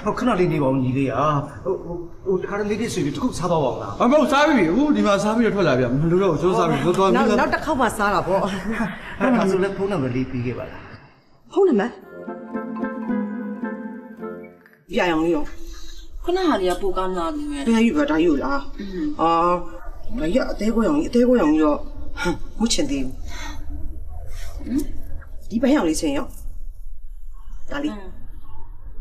ဟောခဏလေးနေပါဦးညီလေးอ่ะဟိုဟိုဟိုတခါတလေလေးဆိုပြီးတခုစားတော့ပါဦးလားအမေစားပြီအခုဒီမှာစားပြီးတော့ထွက်လာဗျာမလို့တော့ကျိုးစားပြီးတော့တော့နောက်ပြီးနောက်တစ်ခေါက်မှစားတာပေါ့အဲ့ဒါဆိုလည်းဖုန်းနံပါတ်လေးပြီးခဲ့ပါလားဖုန်းနံပါတ်ပြရအောင်ရောခုနဟာလေးကပိုကောင်းလာပြီမဲ့ဘယ်ယူပါတာယူလားအာမရအသေးကိုရောင်အသေးကိုရောင်ရောမချင်သေးဘူး ဒီဘက်ရောင်လေးချင်းရောဒါလေး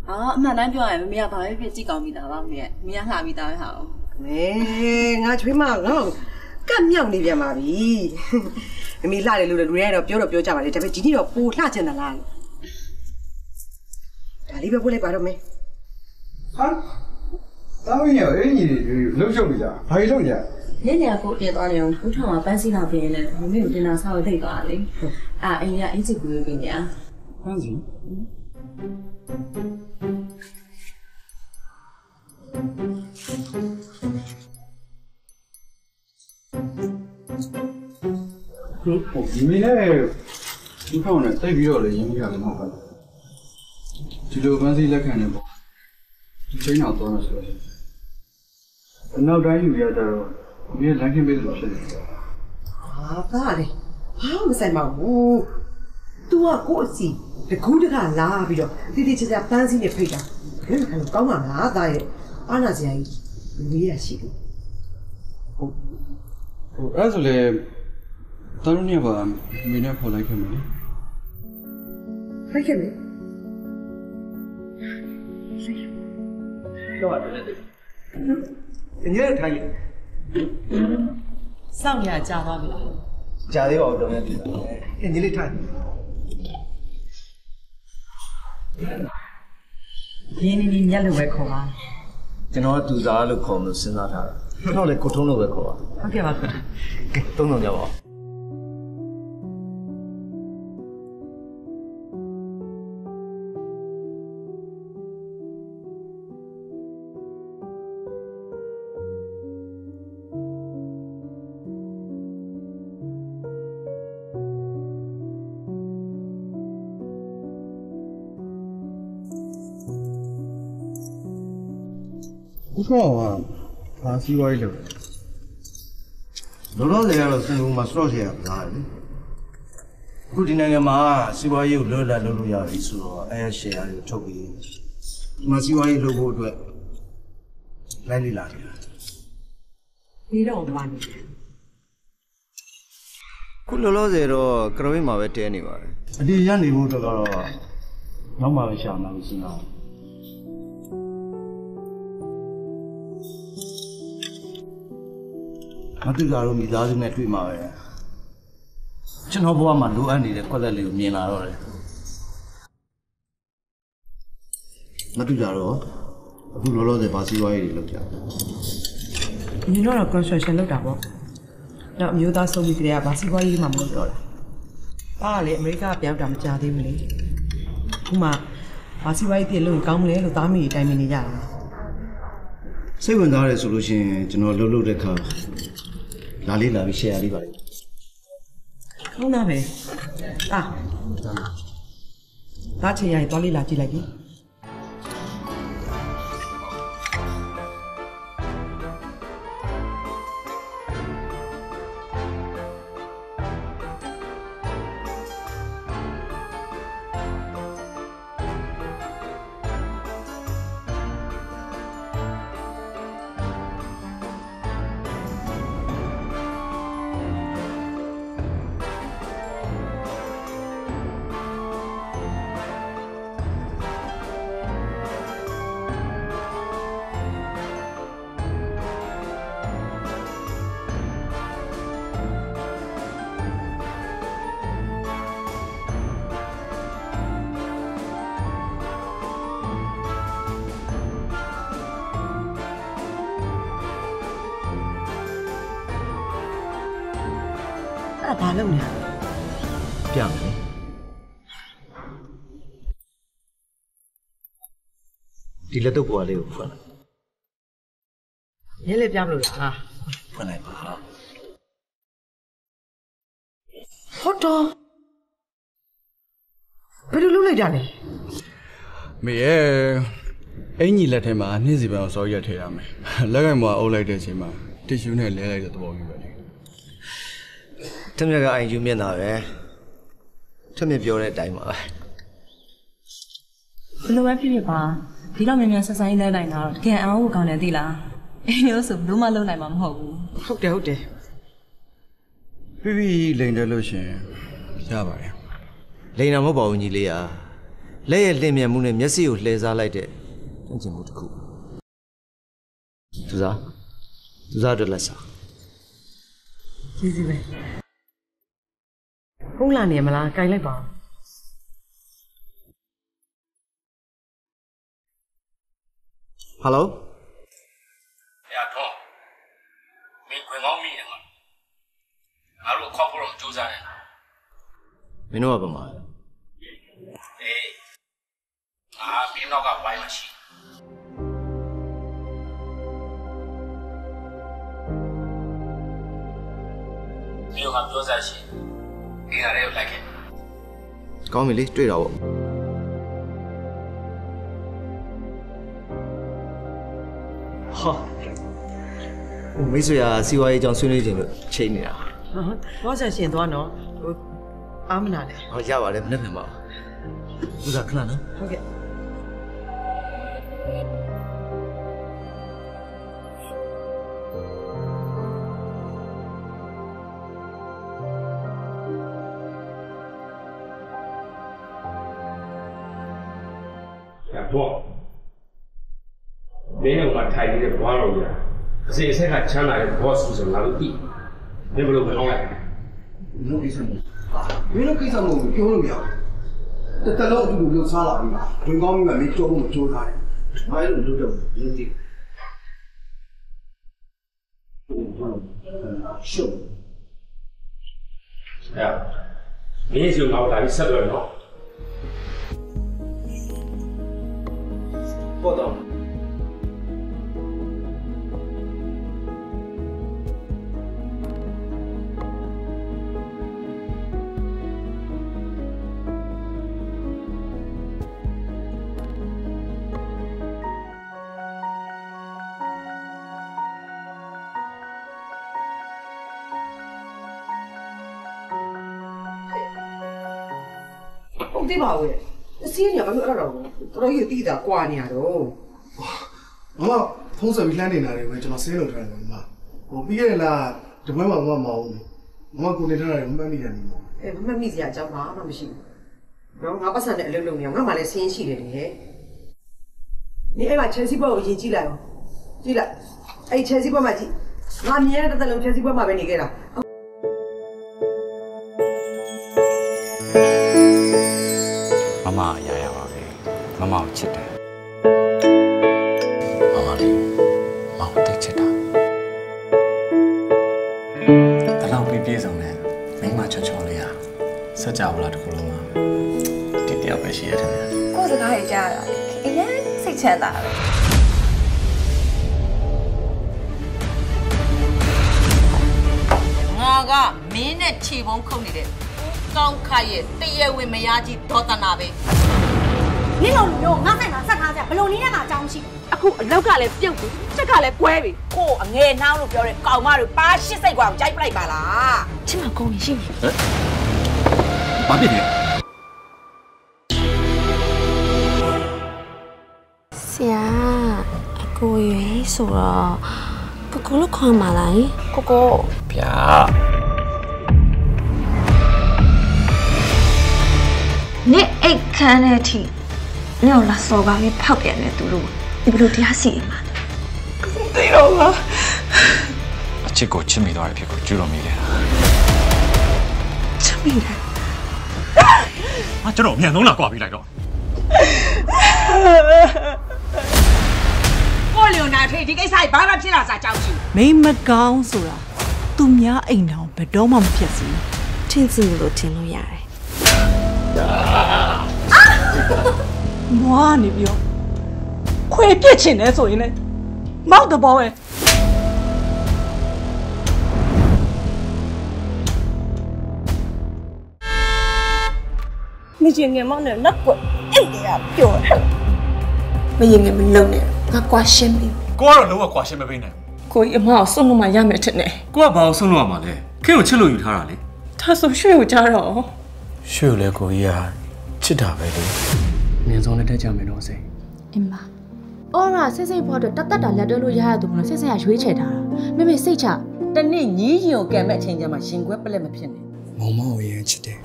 အာအမှန်တမ်းပြောရင်မမေကဘာပဲဖြစ်ကြည့်ကောင်းမိတာပါမမေကမမေကလှပြီးသားပဲဟာမဲငါချွေးမငါ့ကိုကတ်မြောက်နေပြန်ပါပြီမမီလှတယ်လို့လည်းလူတွေကတော့ပြောတော့ပြောကြပါလေဒါပေမဲ့ဒီနေ့တော့ပိုလှချင်တယ်လားဒါလေးပဲပို့လိုက်ပါတော့မယ်ဟာတာမင်းရအင်းကြီးတွေလှုပ်ရှုပ်နေကြဘာကြီးလှုပ်ကြည နေကကိုပြသွားနေအောင်ဘူးထောင်မှာပန်းစီလာပြင်းနေမမေကိုတင်တာဆောက်ထိတ်သွားလေအာအိမ်ကအင်ချစ်ကူပေးနေရဟမ်စီဟုတ်ဒီမင်းနဲ့ဒီဖောင်းနဲ့တိတ်ပြီးတော့လည်းရင်းမိရတယ်မဟုတ်ဘူးဒီလိုပန်းစီလက်ခံနေပေါ့ဒီချိန်တော့တော့ဆိုတော့အနောက်တိုင်းယူရတော့ မင်းလမ်းခင်းပေးလို့ဖြစ်နေတယ်ဟာသားလေဘာမှမဆိုင်ပါဘူး तू ကကိုယ့်အစီတကူးတကလာပြီးတော့တိတိကျကျပန်းစည်းနဲ့ဖိတ်တာဘယ်လိုကောင်းမှာလားသားရဲ့အာနာစရာကြီးလူကြီးရရှိတယ်ဟိုအဲ့ဒါဆိုလေတန်းတို့ညပါမင်းနဲ့ဖော်လိုက်ခဲ့မယ်လေဖိုက်ခဲ့မယ်တော့တယ်တယ်ညနေထိုင် စောင့်ရကြာသွားပြီလားကြာသေးပါဦးတော့နေတယ်အင်းကြီးလေးထိုင်ရင်းနေနေမျက်လို့ပဲခေါ်ပါကျွန်တော်ကသူစားလို့ခေါ်လို့စဉ်းစားထားတာကျွန်တော်လည်းကိုထုံးလို့ပဲခေါ်ပါဟုတ်ကဲ့ပါခင်ဗျာကဲတုံးတော့ကြပါဦး ဦးခေါ်ကဘာစီးပွားရေးလုပ်လဲလောလောဆယ်ကတော့စင်ကာပူမှာစတော့ဆရာကလာတယ်အခုဒီနိုင်ငံမှာစီးပွားရေးကိုလွတ်လပ်လုပ်လို့ရပြီဆိုတော့အဲရှယ်ယာတွေကိုထုတ်ပြီးဒီမှာစီးပွားရေးလုပ်ဖို့အတွက်လိုက်လိလာတယ်ပြီးတော့ဘာနေလဲခုလောလောဆယ်တော့ကရဝင်းမှာပဲတဲနေပါတယ်အဒီရနေဖို့အတွက်ကတော့နောက်မှပဲရှာမှာလို့စဉ်းစားတယ် မတူတာတော့မိသားစုနဲ့တွေ့မှာပဲကျွန်တော်ဘဝမှာလိုအပ်နေတဲ့ကွက်လက်လေးကိုမြင်လာတော့တယ်မတူတာတော့အခုလောလောဆယ်ဗာစီဝါရေးတွေလုပ်ကြတယ်ညီတို့တော့ construction လုပ်တာပေါ့တော့အမျိုးသားဆုံးပြီးကြတဲ့ကဘာစီးပွားရေးမှမလုပ်တော့လားပါကလေအမေရိကပြောင်းတာမကြသေးဘူးလေခုမှဘာစီးပွားရေးပြည့်လို့ကောင်းမလဲလို့သားမိတိုင်မင်နေကြတာစိတ်ဝင်စားရဲဆိုလို့ရှိရင်ကျွန်တော်လှုပ်လှုပ်တဲ့ခါ လာလေးလာပြီး share လေးပါလိမ့်ကောင်းတာပဲအာဒါချင်ရရင်သွားလေးလာကြည့်လိုက်ပြီ လက်တော့ပေါ်လေးကိုဖွင့်လိုက်ရဲလေပြမလို့လားဟာဖွင့်လိုက်ပါဟုတ်တော့ဘယ်လိုလုပ်လိုက်ကြလဲမေရဲ့အင်ကြီးလက်ထဲမှာနှင်းစီပန်ကိုစောရက်ထည့်ရမယ်လက်ကင်မှာအုပ်လိုက်တဲ့အချိန်မှာတီရှူးနဲ့လဲလိုက်တဲ့သဘောမျိုးပဲလေထက်မြက်ကအိုင်ယူမျက်နှာပဲထက်မြက်ပြောတဲ့အတိုင်းပါပဲဘယ်လိုပဲဖြစ်ဖြစ်ပါ ဒီလောက်မြန်မြန်ဆက်ဆိုင်လဲနိုင်တာတော့တကယ်အောင်ဖို့ကောင်းတယ်သိလားအင်းလို့ဆိုဘလို့မှလုံနိုင်မှာမဟုတ်ဘူးဟုတ်တယ်ဟုတ်တယ်ပြီးပြီးလိန်တယ်လို့ရှရင်ရပါတယ်လိန်နာမဟုတ်ပါဘူးညီလေးอ่ะလက်ရဲ့လင်မြန်မှုနဲ့မျက်စိကိုလှည့်စားလိုက်တဲ့တန့်ကျင်မှုတစ်ခုသူစားသူစားအတွက်လက်စားကြီးစီပဲဖုန်းလာနေမလားကြိုင်လိုက်ပါဦး ဟယ်လို။အဲ့တော့မင်းခွင်ကောင်းမိတယ်ကွာ။ငါတို့ခေါက်ဖို့တော့ကြိုးစားတယ်မင်းတို့ကဘာမှာ။အေးငါမင်းတော့ကဝိုင်းမရှိ။ဒီကပြောစားရှိ။ဒီဟာလေးကိုလိုက်ခဲ့ကောင်းပြီလေတွေ့တော့ဗော ဟာဟိုမိတ်ဆွေကစီဝါရေးအကြောင်းဆွေးနွေးခြင်းလို့ချိန်နေတာဟုတ်ဘောဆက်ရှင်သွားနော်ဟိုအားမနာနဲ့ဟောရပါတယ်မနေ့ကမှဦးစားခဏနော်ဟုတ်ကဲ့ ထိုင်နေတဲ့ဘွားတော်ကြီးအစီအဆက်ကချမ်းသာတဲ့ boss ဆိုငါတို့သိမင်းဘယ်လိုမအောင်လဲမင်းတို့ကိစ္စမဟုတ်မင်းတို့ကိစ္စမဟုတ်ပြောလို့မရဘူးတတလုံးအတူတူလှုပ်ရှားလာပြီဝင်ကောင်းပြီမှမင်းကြောဖို့မကြိုးစားတယ်ဘာလို့လုပ်တော့မင်းသိရှုပ်အဲ့မင်းစီငါ့ကိုလာပြီးဆက်တော့နော်ပေါ်တော့ ပါဘူးအစင်းညာဘာလို့အဲ့ဒါတော့တော်တော်ကြီးတိတာကွာနေရတော့မမဖုန်းဆက်ပြီးလှမ်းနေတာတွေပဲကျွန်တော်ဆင်းလို့ထားတယ်မမဟိုပြီးခဲ့တဲ့လားတပွဲမှာမမမအောင်ဘူးမမကိုနေထားတာတွေမမှတ်မိတယ်မမအဲမမတ်မိစရာအကြောင်းဘာမှမရှိဘူးနော်ငါပတ်စံနဲ့အလုပ်လုပ်နေရငါမှလည်းဆင်းရှိတယ်တကယ်你အဲ့မှာ Chelsea ဘက်ကိုအရင်ကြည့်လိုက်အောင်ကြည့်လိုက်အဲ့ Chelsea ဘက်မှာကြည့်ငါမြင်ရတဲ့တလုံး Chelsea ဘက်မှာပဲနေခဲ့တာ မမကိုချစ်တယ်မမလေးမမတိတ်ချစ်တာတလောက်ပြည့်ပြည့်စုံတဲ့မိန်းမချောချောလေးဟာစัจ java လားတစ်ခုလုံးမှာဒီတယောက်ပဲရှိရတယ်ကိုယ်စကားရကြတာအရင်စိတ်ချမ်းသာတယ်ငါကမင်းနဲ့ခြေပုံးခုတ်နေတဲ့ကောင်းခါရဲ့တရဝင်းမယားကြီးဒေါသနာပဲ နင့်လိုလူမျိုးငါဆိုင်မှာဆက်ထားကြဘယ်လိုနည်းနဲ့မှအကြောင်းမရှိအခုအလောက်ကလည်းပြုတ်ပြီချက်ကလည်းကွဲပြီကို့အငယ်နှောင်းလို့ပြောတဲ့ကောင်မတို့ပါရှစ်စိတ်ကွာကြိုက်ပလိုက်ပါလားချစ်မကုန်းရင်ရှိနေဘာဖြစ်လဲဆရာအကိုရွယ်ဆိုတော့ကိုကိုလို့ခေါ်မှာလားကိုကိုဗျာနင့်အိတ်ခမ်းတဲ့အထိ နင့်ကိုလာစော်ကားပြီးဖောက်ပြန်နေသူတို့ဒီဘလို့တရားစီရင်မှာသိတော့ပါအချစ်ကိုချစ်မိသွားတဲ့ဖြစ်ကိုကျူးတော်မိတယ်ချစ်မိတယ်အကျွန်တော်အမြန်ဆုံးလာကြွားပြီးလိုက်တော့ကိုလျော်နာထွေဒီကိစ္စဘာမှဖြစ်လာစားကြောက်ရှိမိမကောင်းဆိုတာသူများအိမ်တော်ဘယ်တော့မှမဖြစ်စီထင်စီလို့ထင်လို့ရတယ် မွားနေပြီးတော့ခွေပြစ်ချင်တယ်ဆိုရင်လေမောက်တဘောပဲမရင်ငယ်မောင်းနဲ့လက်ကွက်အဲ့ဒီကပျော်တယ်မရင်ငယ်မလုံနဲ့ငါကွာရှင်းပြီကိုကတော့လုံးဝကွာရှင်းမပေးနိုင်ကိုကြီးအမအောင်ဆုံးလို့မှရမယ်ထင်တယ်ကိုကဘာလို့ဆုံးလို့ရမှာလဲခင်ကိုချစ်လို့ယူထားတာလေဒါဆိုရွှေကိုကြားတော့ရွှေလဲကိုကြီးကချစ်တာပဲလေ အမြန်ဆုံးလက်ထက်ကြမယ်တော့စိတ်အင်းမအော်ရာစိတ်စိတ်ဖို့အတွက်တတ်တတ်တာလက်တွဲလို့ရရသူမလို့စိတ်စိတ်ကရွေးချယ်ထားတာမေမေစိတ်ချတနေ့ညီးရင်ကိုကံမဲ့အချိန်ကျမှရှင်ခွဲပလက်မဖြစ်နဲ့မောင်မောင်ကိုရမ်းချစ်တယ်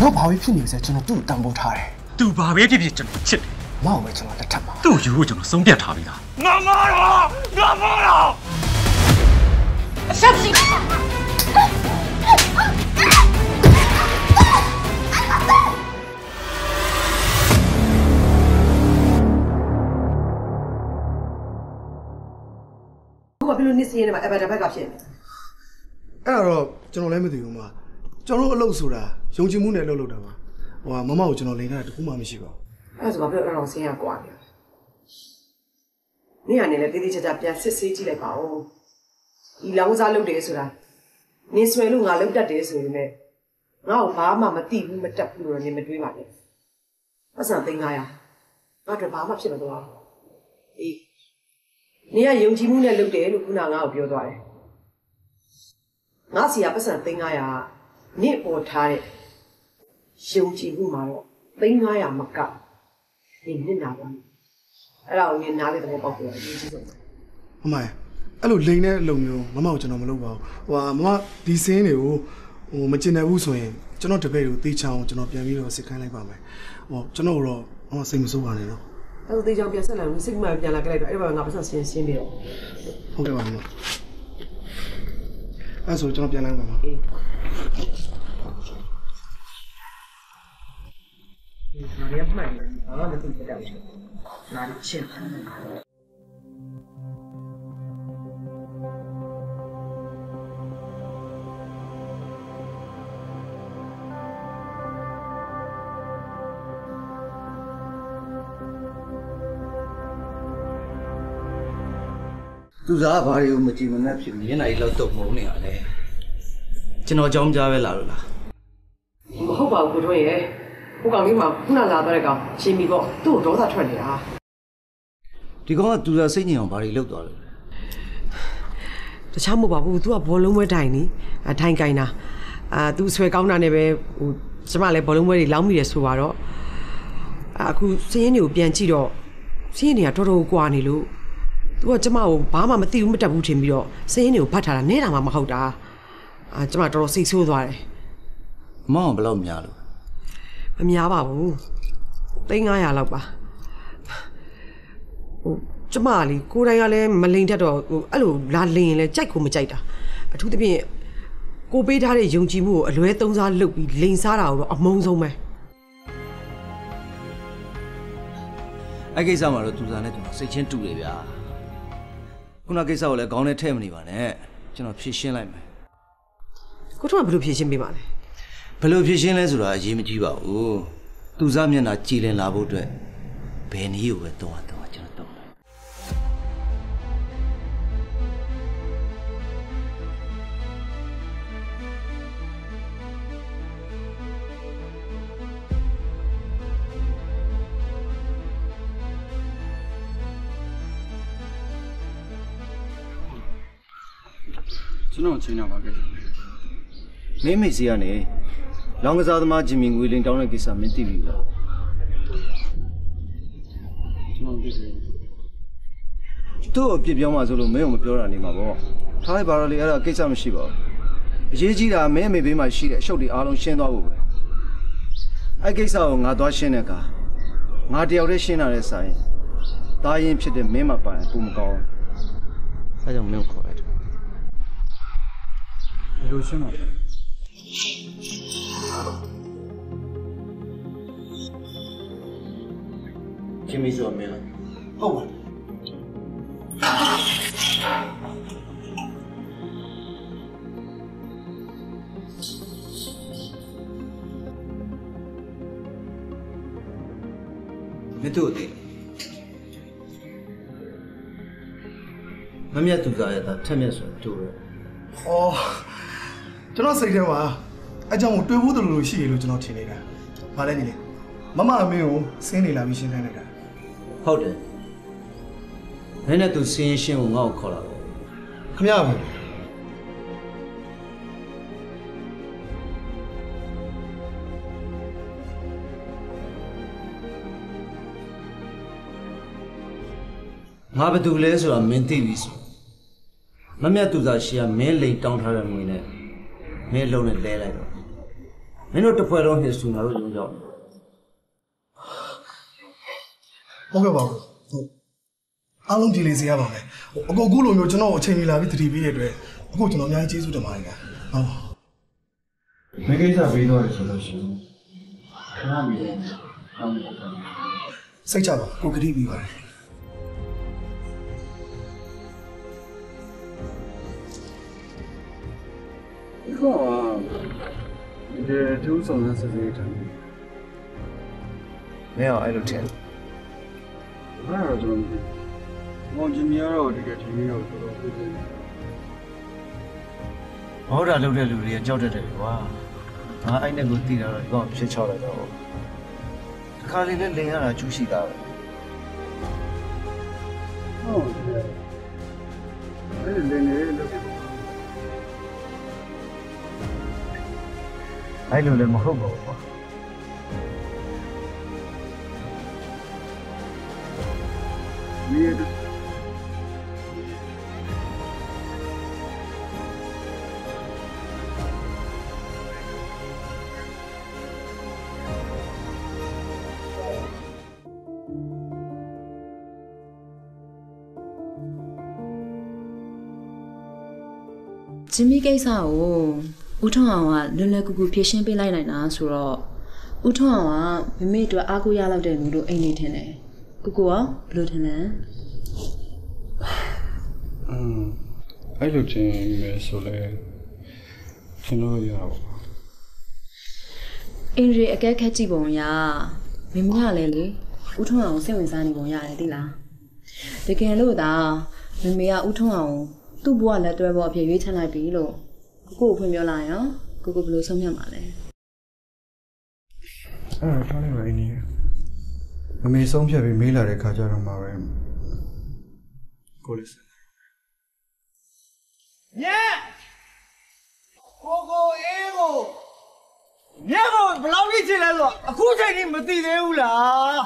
တော့ဘာပဲဖြစ်နေစေကျွန်တော်သူ့ကိုတန်ဖိုးထားတယ်သူဘာပဲဖြစ်ဖြစ်ကျွန်တော်ချစ်တယ်မောင်ပဲကျွန်တော်လက်ထပ်မှာသူ့ယူကိုကျွန်တော်ဆုံးဖြတ်ထားပြီးသားငါမတော့ငါမတော့ဆက်စီခုက ဘယ်လိုနစ်စင်းနေမှာအဘတာဘက်ကဖြစ်နေအဲ့ဒါတော့ကျွန်တော်လည်းမသိဘူးမကျွန်တော်တို့အလုပ်ဆိုတာယုံကြည်မှုနဲ့လုပ်လို့တာပါဟိုကမမကိုကျွန်တော်လိန်ထားတာတခုမှမရှိပါဘူးအဲ့ဒါဆိုဘာဖြစ်လို့အဲ့တော့ဆင်းရကွာနေနေရနေလေတေးသေးချာချာပြန်စစ်ဆေးကြည့်လိုက်ပါဦးဒီလောင်းစားလုပ်တယ်ဆိုတာနေဆွဲလို့ငါလုပ်တတ်တယ်ဆိုရင်လည်းငါ့ကိုဘာမှမတိဘူးမတက်ဘူးလို့နေမတွေးပါနဲ့ပတ်စံသိန်း900ငါတို့ဘာမှဖြစ်မသွားဘူးအေး နေကယုံကြည်မှုနဲ့လုပ်တယ်လို့ခုနငါ့ကိုပြောသွားတယ်ငါစီကပတ်စံသိန်း900ကနေပေါ်ထားတဲ့ယုံကြည်မှုမှာတော့သိန်း900မကနေနစ်နာပါအဲ့ဒါကိုနေနားလေတဲ့ပေါက်ပြောအရေးကြီးဆုံးမမအဲ့လိုလိန်တဲ့အလုပ်မျိုးမမကိုကျွန်တော်မလုပ်ပါဘူးဟိုကမမဒီစင်းတွေကိုဟိုမကျင်နိုင်ဘူးဆိုရင်ကျွန်တော်တပည့်ကိုတေးချအောင်ကျွန်တော်ပြန်ပြီးတော့စစ်ခိုင်းလိုက်ပါမယ်ဟောကျွန်တော်တို့တော့ဟောစိတ်မဆိုးပါနဲ့နော် အဲ့ဒါတေးချောင်းပြန်ဆက်လာလို့စိတ်မှပြန်လာကြလိုက်တော့အဲ့ဘက်ငါပတ်ဆက်ရှင်းရှင်းပြီးတော့ဟုတ်ကဲ့ပါမအဲ့ဆိုကျွန်တော်ပြန်လိုက်ပါမယ်အေးနာရီမှန်တယ်ဘာမှမသိကြဘူးနာရီချင်း သူစားဘာတွေကိုမကြည့်မနှက်ဖြစ်မျက်နှာကြီးလောက်တုံမုံနေရလဲကျွန်တော်အကြောင်းကြားပဲလာလို့လားမဟုတ်ပါဘူးကိုထွန်းရဲ့ဟိုကောင်လေးမှခုနလာသွားတဲ့ကောင်ရှင်မီပေါ့သူ့ကိုဒေါသထွက်နေတာဒီကောင်ကသူစားစိတ်ညစ်အောင်ဘာတွေလုပ်သွားလို့လဲတခြားမဟုတ်ပါဘူး तू ကဘောလုံးပွဲထိုင်နီအထိုင်ကင်တာအာ तू ဆွဲကောင်းတာနဲ့ပဲဟိုကျမလည်းဘောလုံးပွဲတွေလောင်းမိတယ်ဆိုတော့အာအခုစင်းရင်းတွေကိုပြန်ကြည့်တော့စင်းရင်းတွေကတော်တော်ကွာနေလို့ तू ကကျမကိုဘာမှမသိဘူးမတက်ဘူးထင်ပြီးတော့စင်းရင်းတွေကိုဖတ်ထားတာနဲတာမှမဟုတ်တာအာကျမတော်တော်စိတ်ဆိုးသွားတယ်မောင်ကဘယ်လောက်များလို့မများပါဘူး3900လောက်ပါဟိုကျမကလေကိုယ်တိုင်ကလည်းမလိန်တတ်တော့ဟိုအဲ့လိုလာလိန်ရင်လည်းကြိုက်ကိုမကြိုက်တာအထူးသဖြင့်ကိုပေးထားတဲ့ယုံကြည်မှုကိုအလွဲသုံးစားလုပ်ပြီးလိန်စားတာကိုတော့အမုန်းဆုံးပဲအဲ့ကိစ္စမှာတော့သူစားနဲ့ကျွန်တော်စိတ်ချင်းတူတယ်ဗျာ ခုနကိစ္စကိုလည်းခေါင်းနဲ့ထည့်မနေပါနဲ့ကျွန်တော်ဖြေရှင်းလိုက်မယ်ကိုတို့ကဘယ်လိုဖြေရှင်းပေးမှာလဲဘယ်လိုဖြေရှင်းလဲဆိုတာအရေးမကြီးပါဘူးသူစားမျက်နှာကြည်လင်လာဖို့အတွက်ဘယ်နည်းကိုပဲတော့တော့ ကျွန်တော်ချိန်တော့ပါခဲ့မင်းမေစီကနေလောင်ကစားသမားဂျင်မီငွေလင်းတောင်းတဲ့ကိစ္စမင်းသိပြီလားကျွန်တော်သိတယ်သူ့ကိုအပြစ်ပြောမှဆိုလို့မင်းကိုမပြောတာနေမှာပေါ့ထားလိုက်ပါတော့လေအဲ့ဒါကိစ္စမရှိပါဘူးအရေးကြီးတာမင်းအမေဘေးမှာရှိတဲ့အရှုပ်တွေအားလုံးရှင်းသွားဖို့ပဲအဲ့ကိစ္စကိုငါသွားရှင်းတဲ့အခါငါတယောက်တည်းရှင်းတာနဲ့ဆိုင်တာရင်ဖြစ်တဲ့မင်းမပိုင်ပုံမကောင်းဘူးအဲကြောင့်မင်းကို ခေါ်လိုက်တယ်ဘယ်လိုရှင်းမှာလဲဂျင်မီဆိုမင်းလားဟုတ်ပါမင်းတို့အသိမမြတ်သူသားရဲ့သားထက်မြတ်ဆိုတူတယ်။အော် ကျွန်တော်စိတ်ထဲမှာအကြောင်းကိုတွေးဖို့တလူလိုရှိရလို့ကျွန်တော်ထင်နေတာ။ဘာလဲညီလေး။မမအမေကိုစင်းနေလာပြီးရှင်းခိုင်းလိုက်တာဟုတ်တယ်မင်းနဲ့သူစင်းရင်ရှင်းကိုငါ့ကိုခေါ်လာတယ်။ခမရဘူးငါဘာတူလဲဆိုတာမင်းသိပြီဆိုမမြတ်သူသားရှိကမင်းလိန်တောင်းထားတဲ့ငွေနဲ့ မင်းအလုံးနဲ့လဲလိုက်တော့မင်းတို့တစ်ဖွဲ့လုံးဟစ်ဆူငါတို့ရုံရောက်တယ်။ဟုတ်ကဲ့ပါဘူး။ဟုတ်။အားလုံးဒီလေးစေရပါမယ်။ဟိုအကိုကူလိုမျိုးကျွန်တော်ကိုအချိန်ကြီးလာပြီးတတိပေးရတဲ့အတွက်အခုကျွန်တော်အများကြီးကျေးဇူးတင်ပါတယ်ခင်ဗျာ။ဟုတ်မင်းကိစ္စပြီးတော့ဆိုလို့ရှိရင်ခဏမီးအောင်။စိတ်ချပါကိုကတိပြီးပါတယ်။ ဒီကောင်ကဒီတူးဆောင်တဲ့စစေးတယ်မင်းအောင်အဲ့လိုထင်ဘာလို့ကျွန်တော်မောင်ဂျင်နီယာတော့တကယ်ဒီနေ့တော့တော်တော်ပြည့်စုံတယ်ဟောတာလုပ်တဲ့လူတွေကကြောက်တတ်တယ်ကွာငါအဲ့နဲ့ကိုသိတာတော့ဒီကောင်ဖြစ်ချောက်လိုက်တော့တခါလေးလည်းလင်ရတာကျူးရှိတာပဲဟုတ်တယ်အဲ့ဒီလည်းနေလို့ အဲ့လိုလည်းမဟုတ်ပါဘူးကွာမင်းရဲ့ဂျင်မီကိစ္စကို ဦးထွန်းအောင်ကလွယ်လွယ်ကူကူဖြေရှင်းပေးလိုက်နိုင်တာဆိုတော့ဦးထွန်းအောင်ကမမေအတွက်အားကိုးရလောက်တဲ့လူတို့အိမ်နေထင်တယ်ကိုကိုရောဘယ်လိုထင်လဲอืมအဲ့လိုတင်မယ်ဆိုလဲကျွန်တော်ရပါအင်ရီအကဲခက်ကြည့်ပုံရမင်းမရလဲလေဦးထွန်းအောင်စိတ်ဝင်စားနေပုံရတယ်သိလားတကယ်လို့သာမမေကဦးထွန်းအောင်သူ့ဘဝလက်တွဲပေါ်အဖြစ်ရွေးချယ်လိုက်ပြီလို့ ကိုကိုကိုဖွင့်ပြောလိုက်ရောကိုကိုဘယ်လိုဆုံးဖြတ်မှာလဲအဲ့တော့ထားလိုက်ပါအင်းကြီးမမေဆုံးဖြတ်ပြီးမေးလာတဲ့ခါကျတော့မှပဲကိုလေးစညက်ကိုကိုအေးကိုညက်ကိုဘယ်လောက်ကြီးချင်လဲဆိုတော့အခုချိန်ကြီးမသိသေးဘူးလား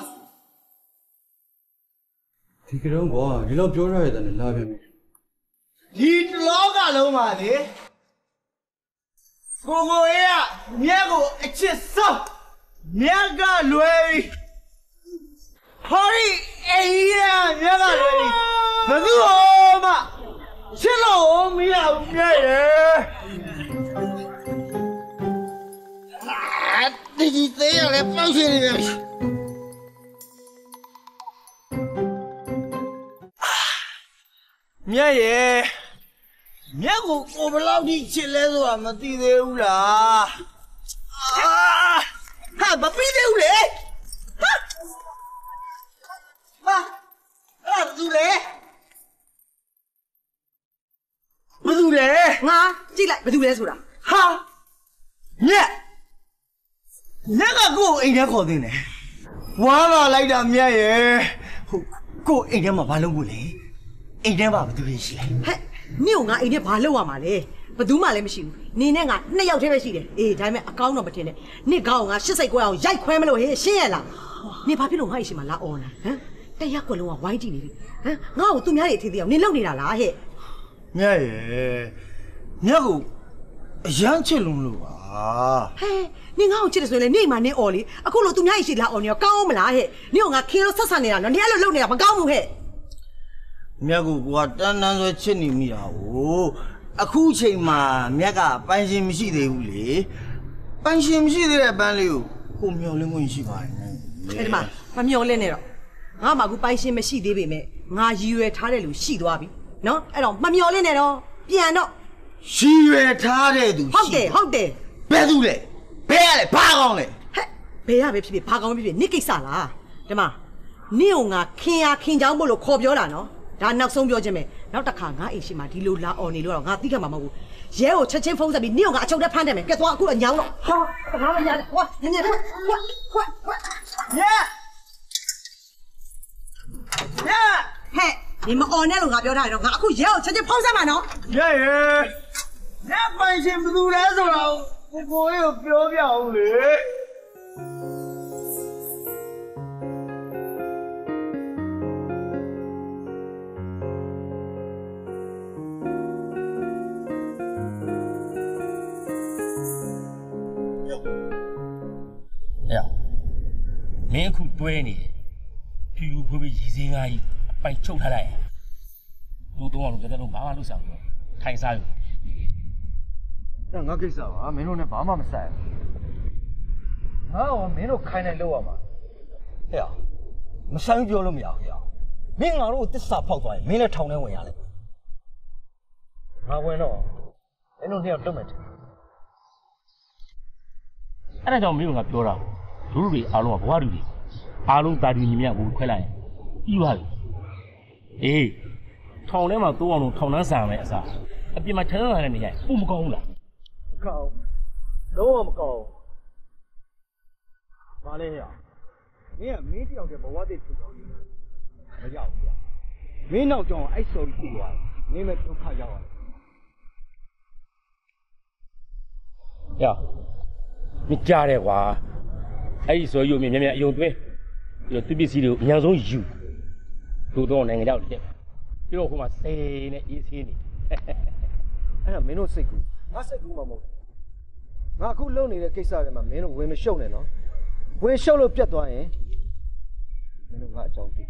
ဒီကရုံးကွာဒီလောက်ပြောရတဲ့တည်းလာပြန်ပြီဒီတလောကလုံးပါလေ ကိုကိုအေးကညက်ကိုအချစ်ဆုံးညက်ကလွယ်ပြီဟောဒီအေးရညက်ကလွယ်ပြီဘယ်သူ့ဟောမှချစ်လို့မရဘူးညက်ရဲ့အာဒီဒီသေးရလဲပေါက်ရှင်နေပြီမြတ်ရဲ့ မြတ်ကိုကိုဘယ်လောက်ထိချစ်လဲဆိုတာမသိသေးဘူးလားအာဟာမပြီးသေးဘူးလေဟာဟာအဲ့ဒါဘူးလေဘာလို့လဲငါကြည့်လိုက်ဘာလို့လဲဆိုတာဟာမြတ်မြတ်ကကို့ကိုအိမ်ထဲခေါ်တင်တယ်ဝမ်းလာလိုက်တာမြတ်ရဲ့ဟုတ်ကို့အိမ်ထဲမှာဘာလုပ်ဖို့လဲအိမ်ထဲမှာဘာလုပ်ရရှိလဲဟဲ့ နင့်ကိုငါအိမ်ထဲဘာလုပ်ရမှာလဲဘယ်သူမှလည်းမရှိဘူးနေနဲ့ငါနှစ်ယောက်တည်းပဲရှိတယ်အေးဒါပေမဲ့အကောင်းတော့မတင်နဲ့နင့်ကောင်ငါရှစ်စိတ်ခွဲအောင်ရိုက်ခွဲမလို့ဟေးရှင်းရလားနင်ဘာဖြစ်လို့ငါ့အိမ်ရှိမှာလာအော်လားဟမ်တရက်ကွက်လုံးကဝိုင်းကြည့်နေပြီဟမ်ငါ့ကိုသူများတွေအသေးသေးအောင်နင်လုံနေတာလားဟဲ့မြတ်ရဲ့မြတ်ကိုအရန်ချစ်လုံးလို့ပါဟဲ့နင်ငါ့ကိုချစ်တယ်ဆိုရင်လည်းနေမှာနင်အော်လေအခုလို့သူများရှိလာအော်နေရောကောင်းအောင်မလားဟဲ့နင်ကငါခင်းလို့ဆက်ဆံနေတာနော်နင်အဲ့လိုလုပ်နေတာမကောင်းဘူးဟဲ့ မြတ်ကိုကွာတန်းတန်းဆွဲချစ်နေမိတာဟိုအခုချိန်မှာမြတ်ကပိုင်ရှင်မရှိသေးဘူးလေပိုင်ရှင်မရှိသေးတဲ့ပန်းလေးကိုကိုမျောလင်းခွင့်ရှိပါတယ်နဲ့အဲ့ဒီမှာမမျောလင်းနဲ့တော့ငါမှအခုပိုင်ရှင်မရှိသေးပေမဲ့ငါရည်ရွယ်ထားတဲ့လူရှိသွားပြီနော်အဲ့တော့မမျောလင်းနဲ့တော့ပြန်တော့ရှိရွယ်ထားတဲ့သူဟုတ်တယ်ဟုတ်တယ်ဘယ်သူလဲဘယ်ရလဲဘာကောင်းလဲဟဲ့ဘယ်ရပဲဖြစ်ဖြစ်ဘာကောင်းပဲဖြစ်ဖြစ်နိကိစ္စလားဒီမှာနင့်ကိုငါခင်ရခင်ချောင်းမို့လို့ခေါ်ပြောတာနော် ဒါနောက်ဆုံးပြောခြင်းပဲနောက်တစ်ခါငါအိမ်ရှိမှာဒီလိုလာអော်နေလို့တော့ငါသိခဲ့မှာမဟုတ်ဘူးရဲကိုချက်ချင်းဖုန်းဆက်ပြီးနင့်ကိုငါအချုပ်ထဲဖမ်းတယ်မယ်ကဲသွားအခုတော့ညောင်းတော့ဟာငါမညာဟွာညညဟွာဟွာဟွာဟွာညက်ညက်ဟဲ့ဒီမអော်နဲ့လို့ငါပြောထားတယ်တော့ငါအခုရဲကိုချက်ချင်းဖုန်းဆက်မှာနော်ညက်ရဲ့ညက်ပိုင်ရှင်ဘယ်သူလဲဆိုတော့ကိုကိုရေကိုပြောပြအောင်လေ င်းအခုတွဲနေတယ်ဖြူဖြူဖွေးဖွေးရည်စင်းကားကြီးအပိုင်ချုပ်ထားလိုက်လို့တော့လုံးတစ်လုံးဘာမှလုပ်ဆောင်ဘူးထိုင်စားယူဒါငါကိစ္စပါမင်းတို့နဲ့ဘာမှမဆိုင်ငါရောမင်းတို့ခိုင်းနိုင်လို့ရမှာဟဲ့မဆိုင်ပြောလို့မရဘူးဟဲ့မင်းငါတို့ကိုတစ္ဆာဖောက်သွားရင်မင်းလည်းထောင်ထဲဝင်ရလိမ့်မယ်ငါဝင်တော့မင်းတို့နှစ်ယောက်တုတ်မယ်ထင်အဲ့ဒါကြောင့်မင်းကငါပြောတာလူ လူတွေအားလုံးကဘဝလူတွေအားလုံးတာတူညီမြဘူးခွဲလိုက်ရင်ပြီးသွားပြီအေးထောင်ထဲမှာတိုးအောင်လို့ထောင်နှန်းဆန်မယ်အစားအပြင်မှာချမ်းသာတဲ့နေရာပုံမကောင်းဘူးလားကောင်းလုံးဝမကောင်းဘာလဲဟဲ့မင်းကမင်းတယောက်တည်းဘဝတည်ထူတော်ကြီးမရောက်ဘူးမင်းနောက်ကြောင်အဲ့ဆော်ကြီးသွားမင်းမဲ့ဒုက္ခရောက်ရတယ်ရမကြားတယ်ကွာ အဲ့ဒီဆိုရုံမြင်မြင်မြင်အယုံသွင်းပြီးတော့သူပစ္စည်းတွေကိုအများဆုံးယူတို့တော့နိုင်ငံရောက်တယ်ပြီးတော့ဟိုမှာစေးနဲ့အေးဆေးနေအဲ့ဒါမင်းတို့စိတ်ကူငါစိတ်ကူမှမဟုတ်ငါအခုလုပ်နေတဲ့ကိစ္စတွေမှာမင်းတို့ဝင်မရှုပ်နဲ့နော်ဝင်ရှုပ်လို့ပြတ်သွားရင်မင်းတို့ငါအကြောင်းသိ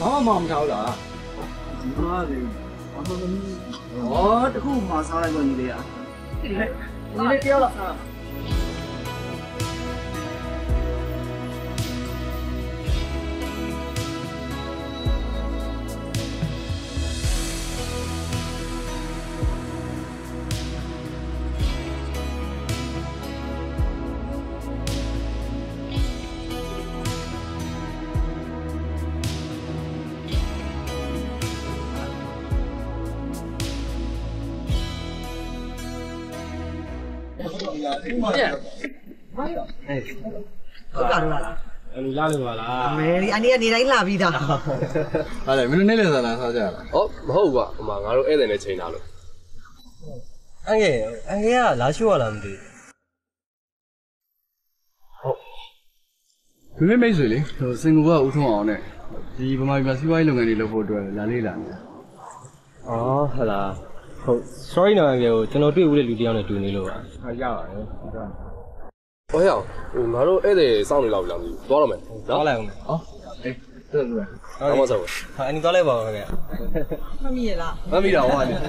ဘာမှမထားဘူးလားဒီမှာလေဘာမှမဩတခုမှစားလိုက်ပါညီလေးอ่ะဒီနေ့ညီလေးပြောလားဟု မေဒီအန်ဒီကနေတိုင်းလာပြီးသားဟာလေမင်းတို့နေ့လည်စားလာစားကြလားဟောမဟုတ်ဘူးကွာဟိုမှာငါတို့ဧည့်သည်နဲ့ချိန်တာလို့အငယ်အငယ်ကလာရှိုးရလားမသိမင်းမိတ်ဆွေလေဟိုစင်ကူကဦးထုံးအောင်နဲ့ဒီဗမာပြည်မှာစီးပွားရေးလုပ်ငန်းတွေလုပ်ဖို့အတွက်လာလေးလာနေတာဘူးအော်ဟလာဟုတ် sorry နော်အငယ်ကိုကျွန်တော်တွေ့ဦးတဲ့လူတစ်ယောက်နဲ့တွေ့နေလို့ပါဟာရပါတယ်ဟုတ်ကဲ့ဟောရအောင်ဟိုငါတို့ဧည့်သည်စောင့်နေလောက်ပြီလားမသိဘူးသွားတော့မယ်နော်သွားလိုက်အောင်ဟော အေးတက်လို့ရအောင်မဆောက်ဘူးဟာအန်ဒီသွားလိုက်ပါဦးခင်ဗျာမမီရလားမမိတာဟောနေဦး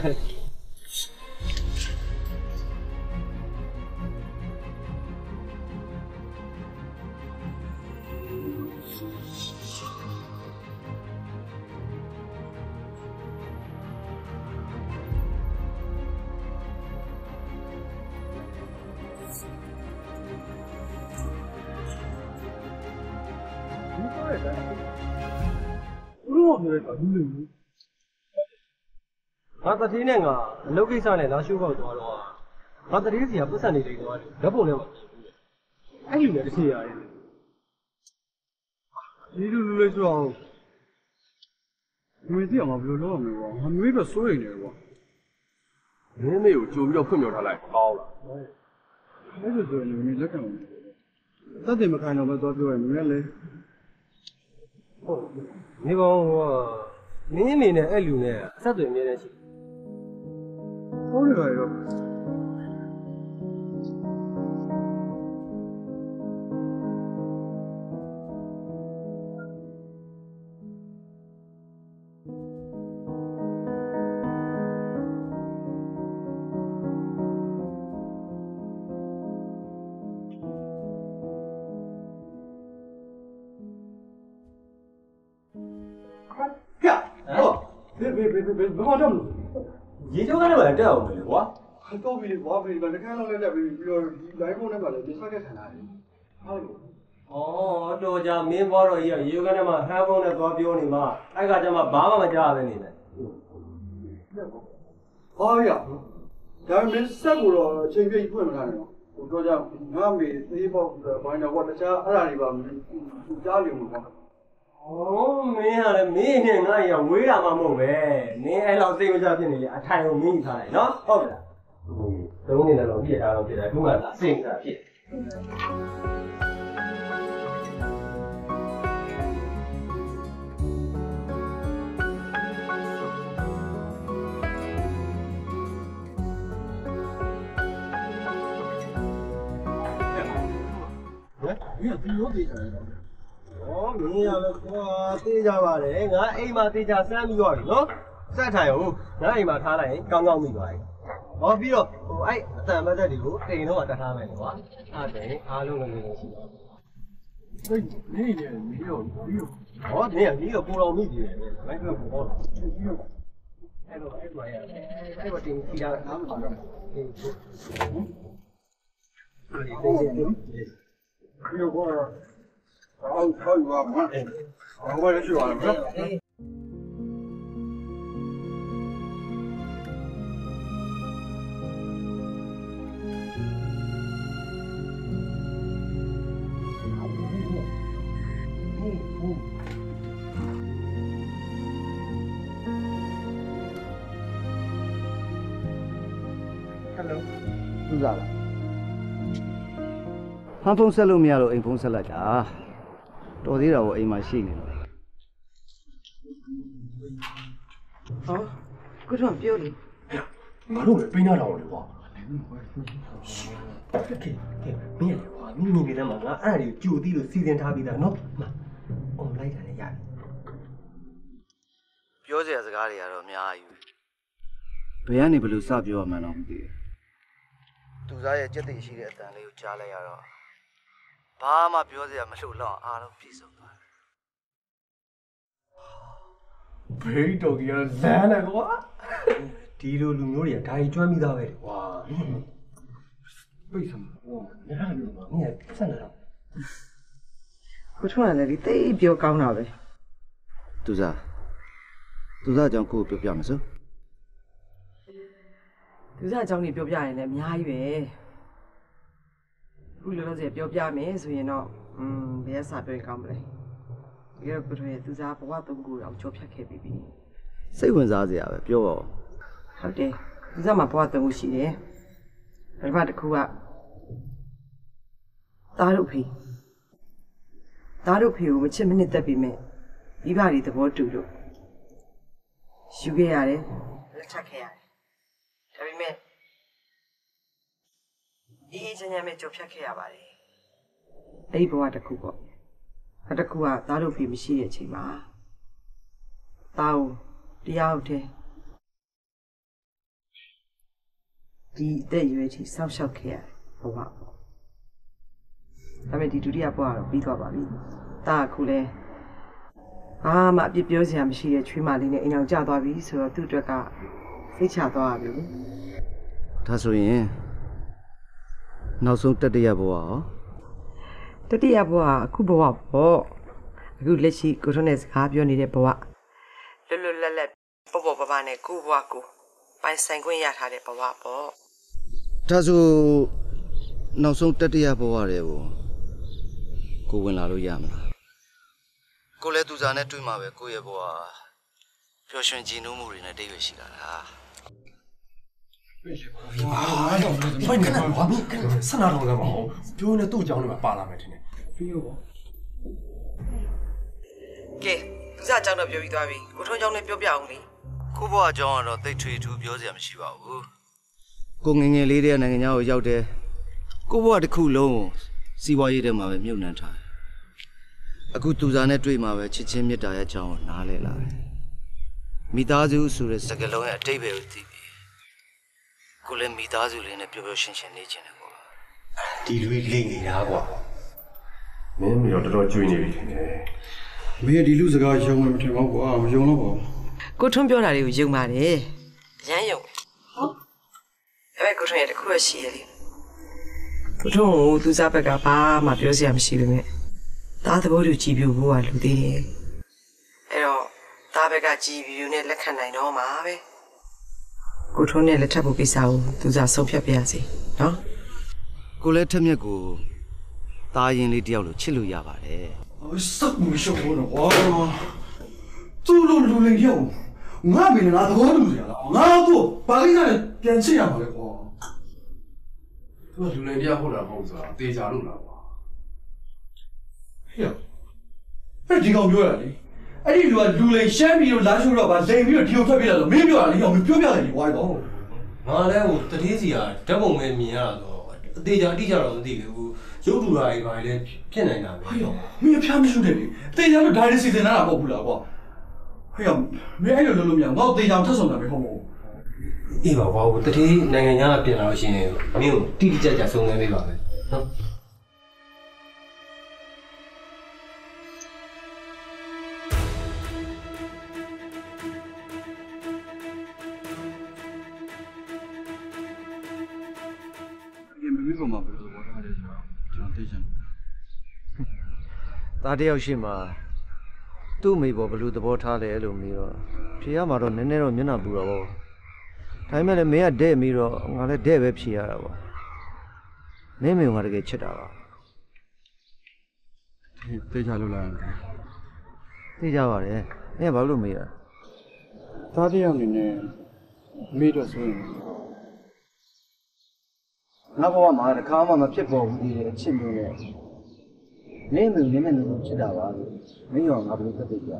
တို့ကပြောတဲ့ကဘူးလေငါတတိနဲ့ငါအလုပ်ကိစ္စနဲ့လာရှိုးပေါက်သွားတော့ငါတတိစီကပတ်စံနေလိမ့်သွားတယ်ဓာတ်ပုံနဲ့မပြင်ဘူးအဲ့လူနဲ့တစ်ချိန်ရတယ်ဒီလူလူလေးဆိုအောင်မင်းသိအောင်ဘယ်လိုလုပ်ရမလဲကွာငါမျိုးတော့စိုးရိမ်နေကွာမင်းမေကိုကြိုပြီးတော့ဖွင့်ပြောထားလိုက်ကောင်းလားအဲ့လိုဆိုရင်မင်းလက်ခံမယ်တတ်တယ်မခံတော့ပဲသွားပြောရင်မင်းလည်း ဟုတ်နေကောင်းဟိုမင်းအမေနဲ့အဲ့လူနဲ့အဆက်အသွယ်အများနဲ့ရှိဟုတ်တယ်ပါရော ဘေးဘေးဘေးဘေးဘာမှတော့မလို့ရေချိုးကနေမှတက်အောင်လေကွာတော့ပြီဘာပြီဘာတကယ်တော့လည်းတက်ပြီပြီးတော့ဒီ live ဖုန်းနဲ့ပါလေဒီဆက်ခဲ့ခံတာလေဟုတ်လို့ဩတော်ကြမင်းဘောတော့ကြီးရေချိုးကနေမှဟမ်းဖုန်းနဲ့သွားပြောနေမှအဲ့ကကြမှာဘာမှမကြားပဲနေတယ်ဟာရဒါမင်းဆက်ကိုတော့အချိန်ပြည့်ဖွင့်မထားနဲ့တော့ဟိုတော့ကြငါမေသေးပေါ့ဘိုင်းတော့တခြားအဲ့ဒါတွေပါကြားလိမ့်မှာပေါ့ ဩမင်းကလည်းမင်းနဲ့ငါရဝေးတာမှမဟုတ်ပဲမင်းအဲ့လောက်စိတ်မချဖြစ်နေလေအထိုင်ကိုမင်းထားတယ်နော်ဟုတ်လားသုံးနေတယ်တော့ပြည့်တာတော့ပြည့်တယ်ခုမှသာစိတ်မချဖြစ်ဒီကဒီလိုတည်တယ်တော့။ ဩမင်းရလည်းကွာတေးကြပါတယ်။ငါအိမ်မှာတေးကြစမ်းပြီးသွားပြီနော်။စက်ထိုင်ဟုတ်ငါအိမ်မှာထားလိုက်ရင်ကောင်းကောင်းမိသွားပြီ။ဟောပြီးတော့ဟိုအဲ့အတန်မတ်သက်တွေကိုတိမ်တော့တတ်ထားမယ်ကွာ။အဲ့ဒါအားလုံးလည်းလည်းရှိပါဟေးနေနေနေရောဒီရော။ဟောဒီကကြီးတော့ပူတော်မိပြီလေ။ဘယ်ကတော့ဟော။အဲ့တော့အဲ့တော့ရ။အဲ့တော့တင်စီတာနားမပါတော့။ဒီကို။အဲ့ဒီတိတ်တယ်နော်။ဒီရော ကောအောက်ထောက်ပါမအောက်ပါရရှိပါလားသူစားလားဟန်ဖုန်းဆက်လို့မရတော့အိမ်ဖုန်းဆက်လိုက်တာ တော်သေးတာပေါ့အိမ်မှာရှိနေလို့ဟောကိုတော့ပြောလေငါတို့ပဲပိန်းတော့လေကွာကဲကဲမင်းရကွာမင်းမြင်နေတယ်မှာငါအဲ့ဒါတွေကိုကြိုသိလို့စီစဉ်ထားပြီးသားနော်မအွန်လိုက်တာလည်းရတယ်ပြောစရာစကားတွေကတော့အများကြီးပဲဘယ်ကနေဘယ်လိုစပြောရမှန်းတော့မသိဘူးသူစားရဲ့ကြက်တိရှိတဲ့အတန်လေးကိုကြားလိုက်ရတော့ ဘာမှပြောစရာမလိုတော့အားလုံးပြည့်စုံသွားတယ်ဘေးတော်ကြီးကလမ်းတယ်ကွာဒီလိုလူမျိုးတွေကဒါကြီးကျွမ်းပြီးသားပဲကွာပိတ်စမ်းဟောညနေမှာမင်းကဆက်နေတော့ကိုထွန်းကလည်းဒီတိတ်ပြောကောင်းတာပဲသူစားသူစားအကြောင်းကိုပြောပြမစို့သူစားအကြောင်းကြီးပြောပြရင်လည်းအများကြီးပဲ ခုလောလောဆယ်ပြောပြမယ်ဆိုရင်တော့อืมဘယ်ကစပြောရင်ကောင်းမလဲဒီကတော့ကိုထွန်းရဲ့သူစားဘဝသုံးခုအောင်ကြောဖြတ်ခဲ့ပြီးပြီစိတ်ဝင်စားစရာပဲပြောပါဦးဟုတ်တယ်သူစားမှာဘဝသုံးခုရှိတယ်ပထမတစ်ခုကသားတို့ဖေသားတို့ဖေကိုမချစ်မနစ်သက်ပြီးမဲ့မိဘတွေသဘောတူလို့ယူခဲ့ရတယ်လက်ထပ်ခဲ့ရတယ်ဒါပေမဲ့ အေးအေးချမ်းချမ်းပဲကြော်ဖြတ်ခဲ့ရပါတယ်အဲ့ဒီဘဝတစ်ခုပေါ့နောက်တစ်ခုကသားတို့ဖေမရှိတဲ့အချိန်မှာသားကိုတရားဟုတ်တယ်ဒီအသက်အရွယ်ကြီးစောင့်ရှောက်ခဲ့ရတယ်ဘဝပေါ့ဒါပေမဲ့ဒီဒုတိယဘဝကတော့ပြီးသွားပါပြီသားကအခုလဲအာမအပြစ်ပြောစရာမရှိတဲ့ချွေးမလေးနဲ့အိမ်အောင်ကျသွားပြီဆိုတော့သူ့အတွက်ကစိတ်ချသွားပြီလေဒါဆိုရင် နောက်ဆုံးတတိယဘဝရောတတိယဘဝကအခုဘဝပေါ့အခုလက်ရှိကိုထွန်းနဲ့စကားပြောနေတဲ့ဘဝလွတ်လွတ်လပ်လပ်ပေါ့ပေါ့ပါပါနဲ့ကိုယ့်ဘဝကိုပိုင်ဆိုင်ခွင့်ရထားတဲ့ဘဝပေါ့ဒါဆိုနောက်ဆုံးတတိယဘဝတွေကိုကိုဝင်လာလို့ရမလားကိုလည်းသူစားနဲ့တွေ့မှာပဲကိုယ့်ရဲ့ဘဝပျော်ရွှင်ကြည်နူးမှုတွေနဲ့တိတ်ရွယ်ရှိလာတာ အာတော့ဘယ်ကနေဘာမင်းဆန္ဒတော်ကမဟုတ်ပြောနေသူ့အကြောင်းတွေမှာပါလာမယ်ထင်တယ်ပြီးရောပေါ့ကဲသူစားအကြောင်းတော့ပြောပြီးသွားပြီကိုထွန်းအကြောင်းလည်းပြောပြအောင်လေကိုဘဝအကြောင်းကတော့တိတ်ထွေထူးပြောစရာမရှိပါဘူးကိုငယ်ငယ်လေးတည်းကနိုင်ငံခြားကိုရောက်တယ်ကိုဘဝတစ်ခုလုံးကိုစီးပွားရေးထဲမှာပဲမြုပ်နှံထားတယ်အခုသူစားနဲ့တွေ့မှာပဲချစ်ချင်းမေတ္တာရဲ့အကြောင်းကိုနားလည်လာတယ်မိသားစုဆိုတဲ့စကားလုံးရဲ့အတိတ်ပဲကိုသိပြီ ကိုလည်းမိသားစုလေးနဲ့ပျော်ပျော်ရွှင်ရွှင်နေချင်တယ်ကွာဒီလူကြီးလိမ့်နေတာကွာမင်းမျိုးတော်တော်ကျွေးနေပြီထင်တယ်မင်းဒီလူစကားယုံမယ်မထင်ပါဘူးကွာမယုံတော့ပါဘူးကိုထွန်းပြောတာတွေကိုယုံပါတယ်ရမ်းယုံဟုတ်ဒါပေမဲ့ကိုထွန်းရဲ့တစ်ခုရရှိရလေကိုထွန်းကိုသူစားဘက်ကဘာမှပြောစရာမရှိပေမဲ့သားသဘောတူကြည်ပြူဖို့ကလူသေးတယ်အဲ့တော့သားဘက်ကကြည်ပြူနဲ့လက်ခံနိုင်တော့မှာပဲ ကိုထွန်းနဲ့လက်ထပ်ဖို့ကိစ္စကိုသူစားဆုံးဖြတ်ပြရစီနော်ကိုလည်းထက်မြက်ကိုတာရင်လေးတယောက်လိုချစ်လို့ရပါတယ်စက်မှုရှုပ်ဖို့တော့ကွာသူ့လိုလူလေးရောက်ငါဘယ်နဲ့ငါသဘောတူကြလားငါတို့ဘာလိမ့်နဲ့ပြန်ချစ်ရမှာလဲကွာသူကလူလိမ်တရားဟုတ်တာမဟုတ်ဆိုတာတေချာလို့လားကွာဟဲ့အဲ့ဒီကောင်ပြောရလေ အဲ့ဒီလူကလူလိန်ရှမ်းပြီးတော့လာရှိုးတော့ဗာလိန်ပြီးတော့ဒီကိုထွက်ပြေးလာတော့မင်းပြောရလေအောင်ပြောပြတယ်ဒီဝိုင်းတော့ငါလည်းဟိုတတိစီကဓာတ်ပုံပဲမြင်ရတော့အသေးချာအတိကျတော့မသိဘူးရုပ်တူတာတွေပါလေဖြစ်နိုင်တာပဲဟေ့ရောမင်းအဖျားမရှိတယ်လေတေချာလို့ဒါလေးစီစဉ်လာတာမဟုတ်ဘူးလားကွာဟေ့ရောမင်းအဲ့လိုလုပ်လို့မရဘူးငါ့တေချာထပ်ဆောင်တာပဲဟုတ်မဟုတ်အေးပါဘာလို့တတိနိုင်ငံခြားကပြင်လာလို့ရှိရင်မင်းကိုတိတိကျကျစုံစမ်းပေးပါမယ်နော် သားတယောက်ရှိမှသူ့မိဘောဘယ်လိုသဘောထားလဲလို့မေးတော့ဖြေရမှာတော့နည်းနည်းတော့မျက်နှာပူတော့ဗောဒါပေမဲ့လည်းမင်းကတဲ့ပြီးတော့ငါလည်းတဲ့ပဲဖြေရတာဗောမင်းမေကငါတကယ်ချစ်တာပါဒီတေချာလို့လားသိကြပါတယ်မင်းကဘာလို့မေးရလဲသားတယောက်အနေနဲ့မေးတော့ဆိုရင်ငါဘဝမှာတစ်ခါမှမဖြစ်ပေါ်ဘူးဒီအချစ်မျိုးနဲ့ မင်းမင်းနဲ့နေချစ်တာပါလို့မင်းရောငါဘယ်လိုသက်သေပြ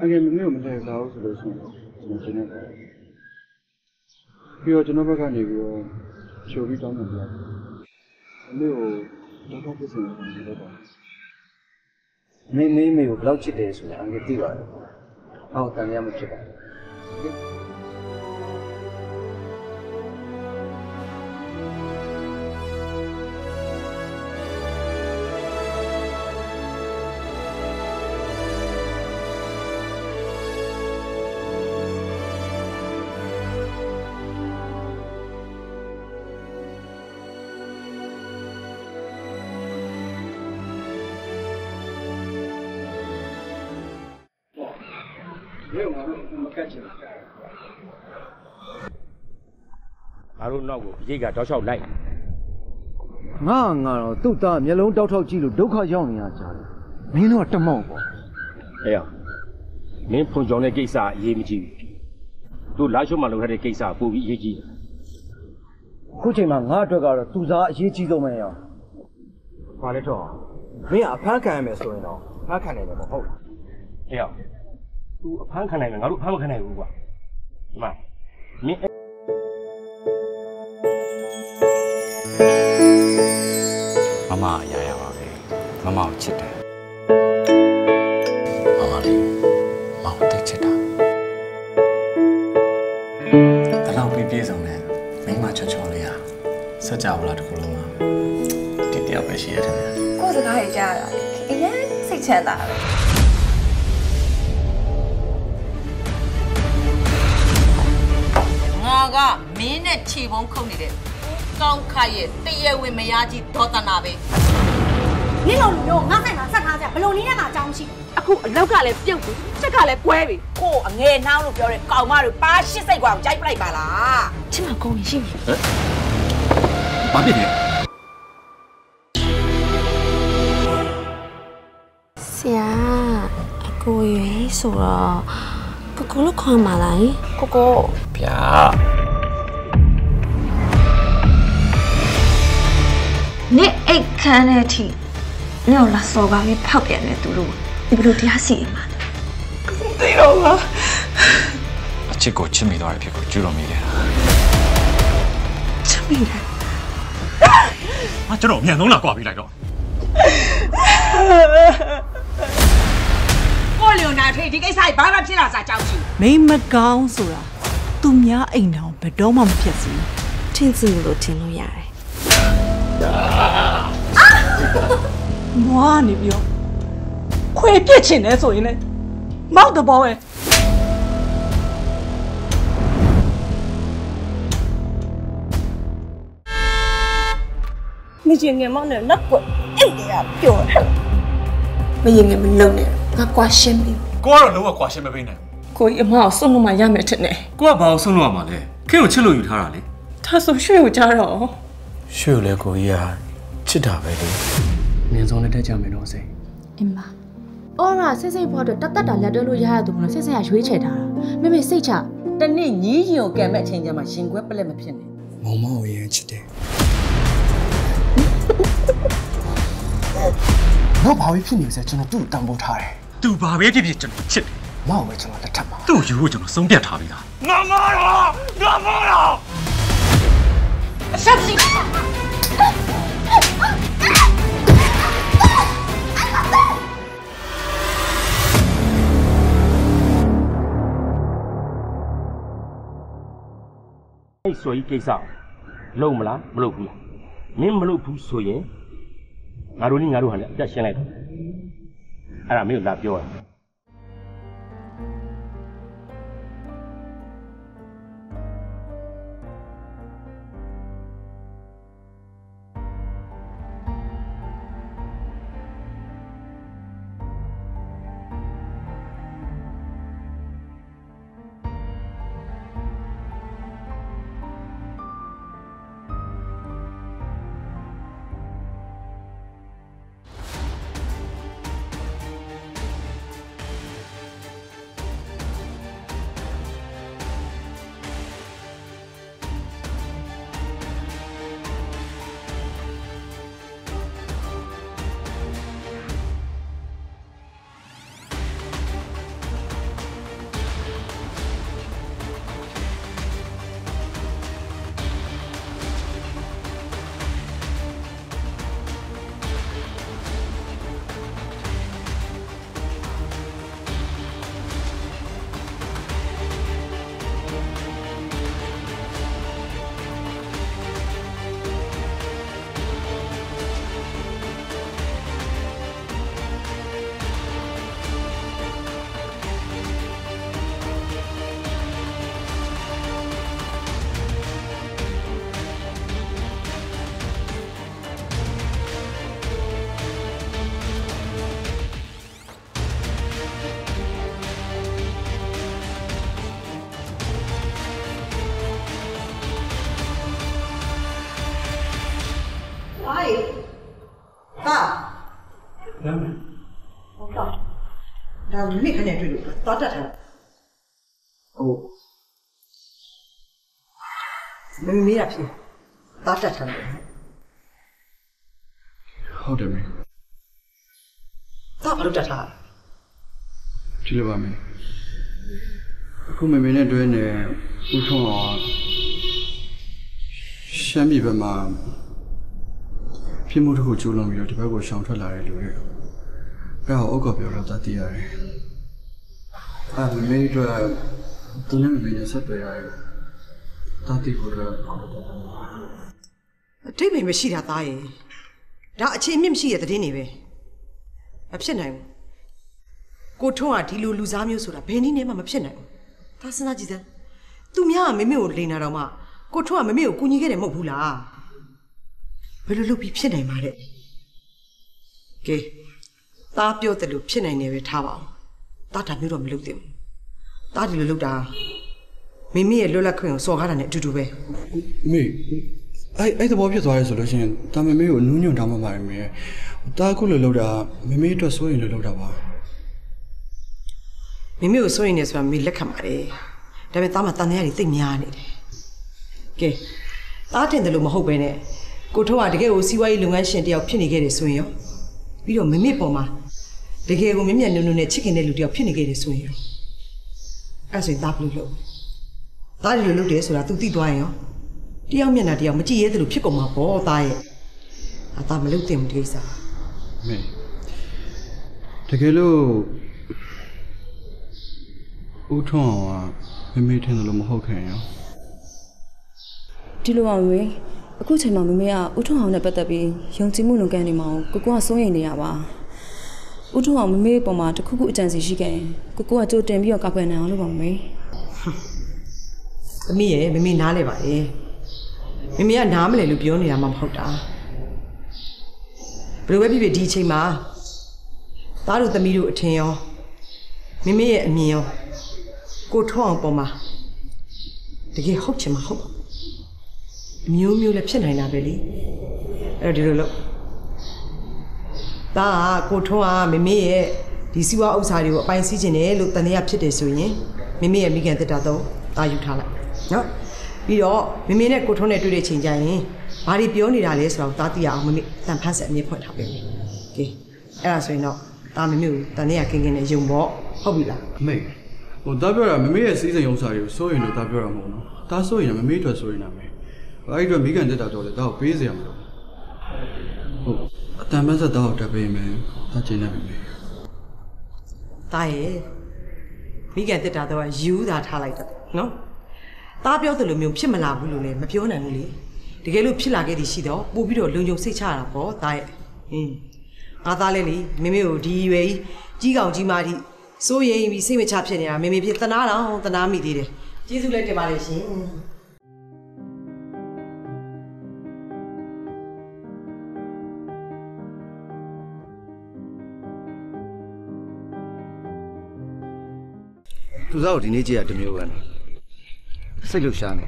အငယ်မမေကိုမလဲစားဘူးဆိုလို့ရှိရင်ကျွန်တော်ကျင်းနေတယ်ပြီးတော့ကျွန်တော်ဘက်ကနေပြီးတော့ချိုပြီးတောင်းပန်ပြတယ်အမေကိုတော့တော့ပြစ်စင်နေတယ်တော့ပါမင်းမေးမေကိုဘယ်လောက်ချစ်တယ်ဆိုတာအငယ်သိပါတယ်အောက်တန်ရမဖြစ်ပါဘူး နောက်ကိုရိတ်ကတောက်လျှောက်လိုက်ငါငါတော့သူ့သားမျက်လုံးတောက်ထောက်ကြည့်လို့ဒုက္ခရောက်နေရကြတယ်မင်းတော့တမောက်ပေါ့အေးရမင်းဖွန်ကြောင်တဲ့ကိစ္စအရေးမကြီးဘူးတို့လာရှုံးမှလုပ်ရတဲ့ကိစ္စပိုပြီးအရေးကြီးတယ်ခုချိန်မှာငါအတွက်ကတော့သူသားအရေးကြီးဆုံးပဲရောဘာလဲတော့မင်းကအဖမ်းခံရမယ်ဆိုရင်တော့ဖမ်းခံနိုင်တယ်မဟုတ်လားအေးရသူအဖမ်းခံနိုင်မယ်ငါတို့အဖမ်းမခံနိုင်ဘူးကွာဒီမှာမင်း မမအရာရပါပဲမမကိုချစ်တယ်မမလေးမမကိုတိတ်ချစ်တာတလောက်ပြည့်ပြည့်စုံတဲ့မိန်းမချောချောလေးဟာစัจ java လားတစ်ခုလုံးမှာဒီတယောက်ပဲရှိရတယ်ကိုယ်စကားကြီးကြားရတာအရင်စိတ်ချမ်းသာတယ်ငါကမင်းနဲ့ခြေပုံးခုတ်နေတဲ့ ကောင်းခါရဲ့တရဝင်းမယားကြီးဒေါသနာပဲနင့်လိုလူမျိုးငါဆိုင်မှာဆက်ထားကြဘလို့နည်းနဲ့မှအကြောင်းရှိအခုအလောက်ကလည်းပြုတ်ပြီချက်ကလည်းကွဲပြီကိုအငယ်နှောင်းလို့ပြောတဲ့ကောင်မတို့ပါရှစ်စိတ်ကွာကြိုက်ပလိုက်ပါလားချစ်မကုန်းရင်ရှိပြီဘာဖြစ်လဲဆရာအကိုရွယ်ဆိုတော့ကိုကိုလို့ခေါ်မှာလားကိုကိုဗျာ နေ့အိတ်ခမ်းတဲ့အထိညောလာစော်ပါပြီးဖောက်ပြန်နေသူတို့ဒီဘလို့တရားစီရင်မှာသိတော့ပါအချစ်ကိုချစ်မိသွားတဲ့ဖြစ်ကိုကျူးတော်မိခဲ့တာချစ်မိတယ်အကျွန်တော်အမြန်ဆုံးလာကြွားပြီးလိုက်တော့ကိုလီယိုနာထွေဒီကိစ္စကြီးဘာမှဖြစ်လာစားကြောင်းရှိမိမကောင်းဆိုတာသူများအိမ်တော်ဘယ်တော့မှမဖြစ်စီထင်စီလို့ထင်လို့ရတယ် မွားနေပြောခွေပြစ်ချင်တယ်ဆိုရင်လေမောက်တဘောပဲမရင်ငယ်မောင်းနဲ့လက်ကွက်အဲ့တည်းကပျော်တယ်မရင်ငယ်မလုံနဲ့ငါကွာရှင်းပြီကိုကတော့လုံးဝကွာရှင်းမပေးနိုင်ဘူးကိုကြီးအမအောင်စွန့်လို့မှရမယ်ထင်တယ်ကိုကဘာလို့ဆုံးလို့ရမှာလဲခင်းကိုချစ်လို့ယူထားတာလေဒါဆိုရွှေကိုကြားတော့ရွှေကိုလည်းကိုကြီးက ချစ်တာပဲလေအမြင်ဆုံးနဲ့တက်ကြမယ်တော့စိတ်အင်းပါအော်ရာစိတ်စိတ်ဖို့အတွက်တတ်တတ်တာလက်တွဲလို့ရရသူမလို့စိတ်စိတ်ကရွေးချယ်ထားတာမေမေစိတ်ချတနေ့ညီးရင်ကိုကံမဲ့အချိန်ကျမှရှင်ခွဲပလက်မဖြစ်နဲ့မောင်မောင်ကိုရင်ချစ်တယ်တော့ဘာပဲဖြစ်နေစေကျွန်တော်သူ့ကိုတန်ဖိုးထားတယ်သူဘာပဲဖြစ်ဖြစ်ကျွန်တော်ချစ်တယ်မောင်ပဲကျွန်တော်လက်ထပ်မှာသူ့ကိုယူဖို့ကျွန်တော်ဆုံးဖြတ်ထားပြီးသားငါမတော့ငါမ အဲ့ဆိုကြီးကိစ္စလုံမလားမလုံဘူးလားမင်းမလုံဘူးဆိုရင်ငါတို့นี่ငါတို့ဟာလည်းအသက်ရှင်းလိုက်တော့အဲ့ဒါမင်းကိုလာပြောရမယ် သွားတတ်ထားဟုတ်မမမေးရဖြစ်သွားတတ်ထားတယ်ဟုတ်တယ်မေတာဘာလို့တတ်ထားကြည့်လိုက်ပါမယ်အခုမေမေနဲ့တွဲနေဦးထုံးအောင်ရှမ်းပြည်ဘက်မှာဖြစ်မှုတစ်ခုကျူးလွန်ပြီးတော့ဒီဘက်ကိုရှောင်ထွက်လာတဲ့လူတွေအဲ့ဒါကိုအုတ်ကပြောတော့တတ်သိရတယ်အဲ့ မေမေတို့သူနဲ့မေမေနဲ့ဆက်သွယ်ရတယ်တတ်သိဖို့တော့အတိတ်မိမရှိတာသားရဲ့ဒါအခြေအမြင့်မရှိတဲ့သတင်းတွေပဲမဖြစ်နိုင်ဘူးကိုထွန်းကဒီလိုလူစားမျိုးဆိုတာဘယ်နည်းနဲ့မှမဖြစ်နိုင်ဘူးဒါစဉ်းစားကြည့်စမ်းသူများကမမေကိုလိန်တာတော့မှကိုထွန်းကမမေကိုကူညီခဲ့တယ်မဟုတ်ဘူးလားဘယ်လိုလုပ်ပြီးဖြစ်နိုင်မှာလဲကဲသားပြောတယ်လို့ဖြစ်နိုင်တယ်ပဲထားပါအောင်သားတာမျိုးတော့မလုပ်သင့်ဘူး သားဒီလိုလုပ်တာမိမိရဲ့လွတ်လပ်ခွင့်ကိုစော်ကားတာနဲ့အတူတူပဲမေအဲ့အဲ့သဘောဖြစ်သွားရဲဆိုလို့ရှိရင်တာမေမေကိုနူးညွန့်တောင်းမှပါတယ်မေတာအခုလိုလုပ်တာမေမေအတွက်စိုးရင်လို့လုပ်တာပါမိမိကိုစိုးရင်နေဆိုတာမိလက်ခံပါတယ်ဒါပေမဲ့သားမတန်တရားတွေသိပ်များနေတယ်ကဲသားတင်တယ်လို့မဟုတ်ပဲနဲ့ကိုထုတ်ကတကယ်ကိုစီးပွားရေးလုပ်ငန်းရှင်တယောက်ဖြစ်နေခဲ့တယ်ဆိုရင်ရောပြီးတော့မိမိပေါ်မှာတကယ်ကိုမြင့်မြတ်နုံနုံနဲ့ချစ်ခင်တဲ့လူတယောက်ဖြစ်နေခဲ့တယ်ဆိုရင်ရော အဲ့ဆိုရင်သားဘယ်လိုလုပ်သားဒီလိုလုပ်တယ်ဆိုတာ तू သိသွားရင်ရောတယောက်မျက်နှာတယောက်မကြည့်ရဲတယ်လို့ဖြစ်ကုန်မှာပေါ့သားရဲ့အသားမလုပ်သင့်ဘူးဒီကိစ္စမေတကယ်လို့ဦးထွန်းအောင်ကမေမေထင်တယ်လို့မဟုတ်ခင်ရောဒီလိုအောင်ရေအခုချိန်မှာမမေကဥထုံအောင်နဲ့ပတ်သက်ပြီးယုံကြည်မှုလုံကန်နေမှာကိုကိုကစိုးရိမ်နေရပါ ဥထုံအောင်မမေပေါ်မှာတခုခုအကြံစီရှိခဲ့ရင်ကိုကိုကကြိုတင်ပြီးတော့ကောက်ွယ်နိုင်အောင်လုပ်ပါမမေသမီးရဲ့မမေနားလဲပါလေမမေကနားမလဲလို့ပြောနေတာမှမဟုတ်တာဘယ်လိုပဲဖြစ်ဖြစ်ဒီအချိန်မှာသားတို့သမီးတို့အထင်ရောမမေရဲ့အမြင်ရောကိုထောအောင်ပေါ်မှာတကယ်ဟုတ်ချင်မှာဟုတ်ပါအမျိုးမျိုးလည်းဖြစ်နိုင်တာပဲလေအဲ့တော့ဒီလိုလို့ သားကကိုထွန်းကမမေရဲ့ဒီစီဝါဥစ္စာတွေကိုအပိုင်စီးခြင်းတယ်လို့တန်တရားဖြစ်တယ်ဆိုရင်မမေရဲ့မိခင်တက်တာတော့တာယူထားလိုက်နော်ပြီးတော့မမေနဲ့ကိုထွန်းနဲ့တွေ့တဲ့ချိန်ကျရင်ဘာတွေပြောနေတာလဲဆိုတော့တာသိရအောင်မမေတန်ဖတ်ဆက်အမြင်ဖွင့်ထားပေးမယ်ကဲအဲ့ဒါဆိုရင်တော့တာမမေကိုတန်တရားကင်းကင်းနဲ့ယုံပေါ့ဟုတ်ပြီလားအမေဟိုတားပြောတာမမေရဲ့စီးစိမ်ဥစ္စာတွေကိုစိုးရင်လို့တားပြောတာမဟုတ်နော်တားစိုးရင်လည်းမမေအတွက်စိုးရင်တာမေအဲ့ဒီအတွက်မိကန်တက်တာတော့လေတားကိုပေးစရာမလိုဟုတ် အတန်မဆက်တော့တက်ပေးမယ်တားချင်တယ်မေတာရဲ့မိခင်တက်တာတော့ယူတာထားလိုက်တော့နော်တာပြောတယ်လို့မျိုးဖြစ်မလာဘူးလို့လည်းမပြောနိုင်ဘူးလေတကယ်လို့ဖြစ်လာခဲ့သည်ရှိတော့ပို့ပြီးတော့လုံခြုံစိတ်ချရတာပေါ့တာရဲ့ဟင်းငါသားလဲလေမမေကိုဒီရွယ်ကြီးကြီးကောင်ကြီးမားဒီစိုးရိမ်ပြီးစိတ်မချဖြစ်နေတာမမေဖြစ်တနာတော့တနာမိသေးတယ်ကျေးဇူးလည်းတင်ပါလေရှင် သူစားကိုဒီနေ့ကြည့်ရတစ်မျိုးပဲနော်စိတ်လှုပ်ရှားနေ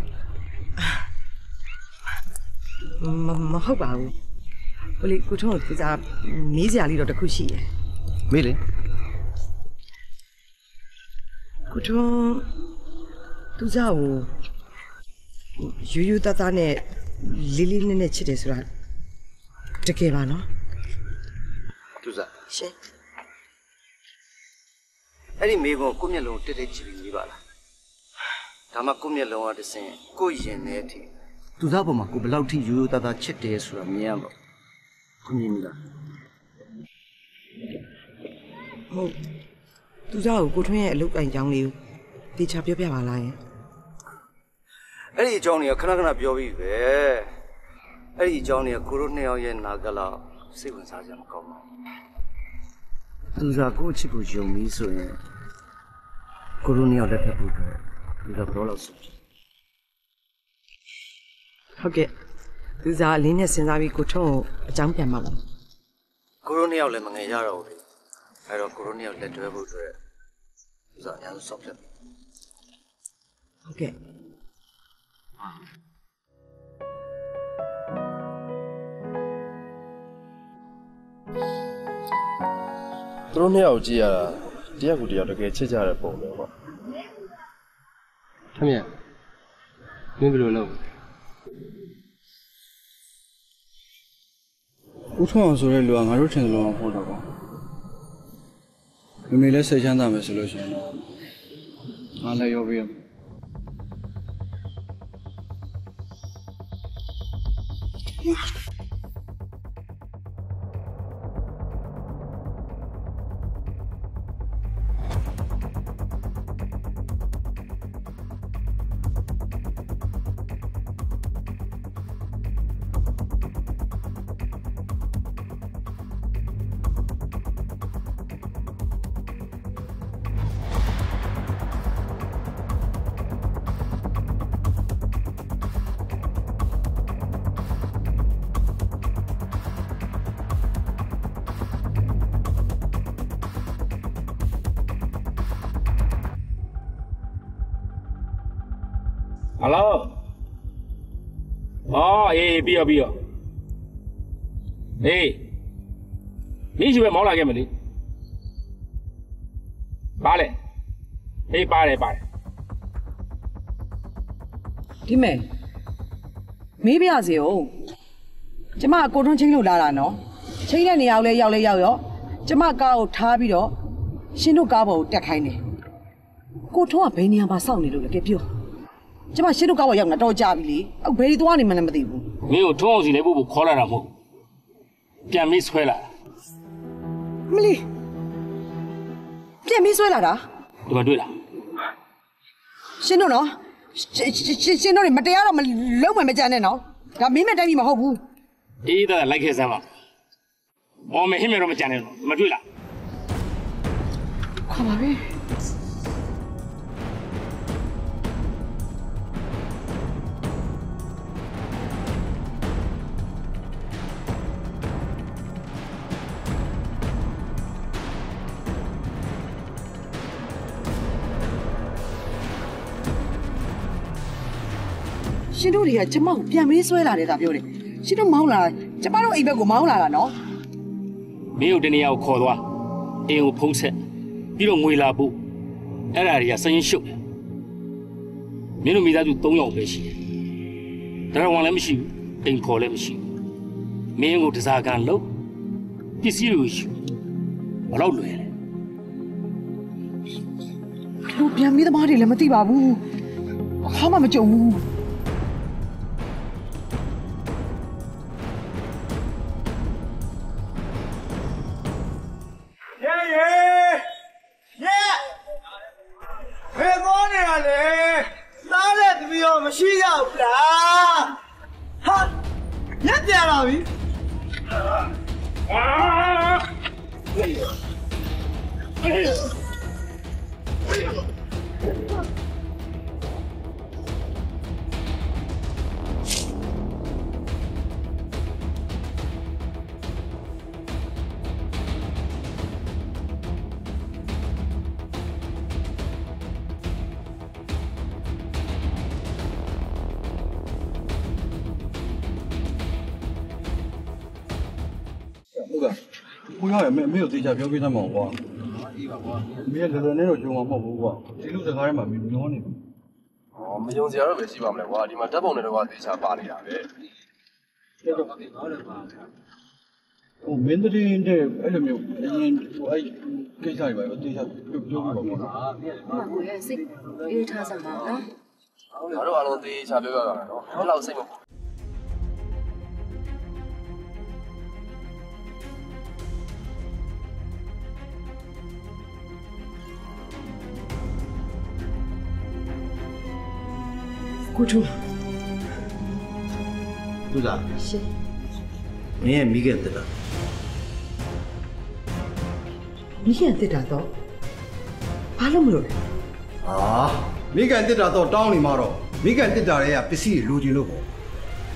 မမဟုတ်ပါဘူးဟိုလေကိုထုံးကိုစားမေးစရာလေးတော့တစ်ခုရှိရယ်မေးလေကိုထုံးသူစားကိုယူယူတတနဲ့လေးလေးနက်နက်ချစ်တယ်ဆိုတာတကယ်ပါနော်သူစားရှင် အဲ့ဒီမေကွန်ကိုယ့်မျက်လုံးတက်တက်ကြည့်ပြီးမိပါလားဒါမှကိုယ့်မျက်လုံးကတစ်စင်ကိုယ့်ရင်ထဲအထိသူစားပေါ်မှာကိုဘယ်လောက်ထိရိုးရိုးသားသားချစ်တယ်ဆိုတာမြင်ရမှာကိုမြင်မိလားဟုတ်သူစားကိုကိုထွန်းရဲ့အလုပ်တိုင်ကြောင်းလေးကိုတေချာပြောပြပါလားယင်အဲ့ဒီအကြောင်းတွေကခဏခဏပြောပြီးပဲအဲ့ဒီအကြောင်းတွေကကိုတို့နှစ်ယောက်ရဲ့နာကလောက်စိတ်ဝင်စားစရာမကောင်းပါဘူးသူစားကိုယ့်အချစ်ကိုယုံပြီးဆိုရင် ကိုတို့နှစ်ယောက်လက်ထပ်ဖို့အတွက်ဒီလိုတော့လောက်ဆိုဟုတ်ကဲ့သူစားအလင်းနဲ့စဉ်းစားပြီးကိုထွန်းကိုအကြောင်းပြန်ပါလားကိုရိုနှစ်ယောက်လည်းမငယ်ရတော့ဘူးလေအဲ့တော့ကိုရိုနှစ်ယောက်လက်တွဲဖို့အတွက်ဥစားအရင်ဆုံးဆော့ဖြတ်ပြီဟုတ်ကဲ့ဟသူတို့နှစ်ယောက်ကြည့်ရတာ တယောက်ကိုတယောက်တကယ်ချစ်ကြတဲ့ပုံပဲပေါ့ထမြက်မင်းဘယ်လိုလုပ်ဦးထွန်းအောင်ဆိုတဲ့လူကငါတို့ထင်တယ်လို့မဟုတ်တော့ပါဘူးမမေလည်းစိတ် ပြီးရောပြီးရောအေးမင်းရှိပဲမောင်းလာခဲ့မလေးပါလေအေးပါတယ်ပါတယ်ဒီမဲ့မေးပြစီအောင်ကျမကိုထွန်းချင်းလို့လာတာနော်ချင်းတဲ့နေရာကိုလဲရောက်လဲရောက်ရောကျမကားကိုထားပြီးတော့ရှင်တို့ကားပေါ်ကိုတက်ခိုင်းတယ်ကိုထွန်းကဘယ်နေရာမှာစောင့်နေလို့လဲကဲပြောကျမရှင်တို့ကားပေါ်ရောက်နေတာတော့ကြာပြီလေအခုဘယ်ဒီသွားနေမှလည်းမသိဘူး မင်းကိုထုံးအောင်စီလည်းပို့ဖို့ခေါ်လာတာမဟုတ်ပြန်ပြီးဆွဲလာတာမလီပြန်ပြီးဆွဲလာတာဒီမှာတွေ့လားရှင်တို့နော်ရှင်ရှင်ရှင်တို့တွေမတရားတော့မလုံးမှမကြမ်းနဲ့နော်ဒါမင်းမဲ့တိုက်ပြီမဟုတ်ဘူးအေးဒါလိုက်ခဲ့စမ်းပါအော်မဟင်းမတော့မကြံနဲ့တော့မတွေ့လားခေါ်ပါပဲ ရှင်တို့တွေကကျမကိုပြန်မေးဆွဲလာတယ်ဒါပြောတယ်ရှင်တို့မောင်းလာတာကျမတို့အိမ်ဘက်ကိုမောင်းလာတာနော်မင်းတို့တနေရာကိုခေါ်သွားအိမ်ကိုဖုံးဆက်ပြီးတော့ငွေလာဖို့အဲ့ဒါတွေကစရင်ရှုပ်တယ်မင်းတို့မိသားစု၃ယောက်ပဲရှိတယ်ဒါတော့ဝန်လည်းမရှိဘူးအိမ်ခေါ်လည်းမရှိဘူးမင်းကိုတစားကန်လို့ပစ္စည်းတွေကိုယူဘယ်တော့လွယ်လဲတို့ပြန်မေးသမားတွေလည်းမသိပါဘူးအခါမှမကြုံဘူး ချာပြောပြသမှာကွာအေးပါကွာမေကလည်းလည်းတော့ဂျုံမှာမဟုတ်ဘူးကွာဒီလူစကားထဲမှာမေမျောနေတယ်။အော်မယုံစရာတော့ပဲရှိပါမလဲကွာဒီမှာဓာတ်ပုံတွေတော့သေချာပါနေတာပဲဟိုမင်းတည်းတဲ့အဲ့လိုမျိုးအရင်ဟိုအဲ့ကိစ္စတွေပါတော့တေချာပြောပြပါကွာကိုရဲ့စိတ်အေးထားစမ်းပါနော်။ငါတို့အားလုံးသေချာပြောပြရမယ်နော်။ဘယ်လောက်စိတ်မပူ ကိုထွန်းသူစားရှင်မင်းရဲ့မိခင်တက်တာမိခင်တက်တာတော့ဘာလို့မလို့လဲဟာမိကန်တစ်တာတော့တောင်းနေမှာတော့မိကန်တစ်တာတွေကပစ္စည်းတွေလိုချင်လို့ပေါ့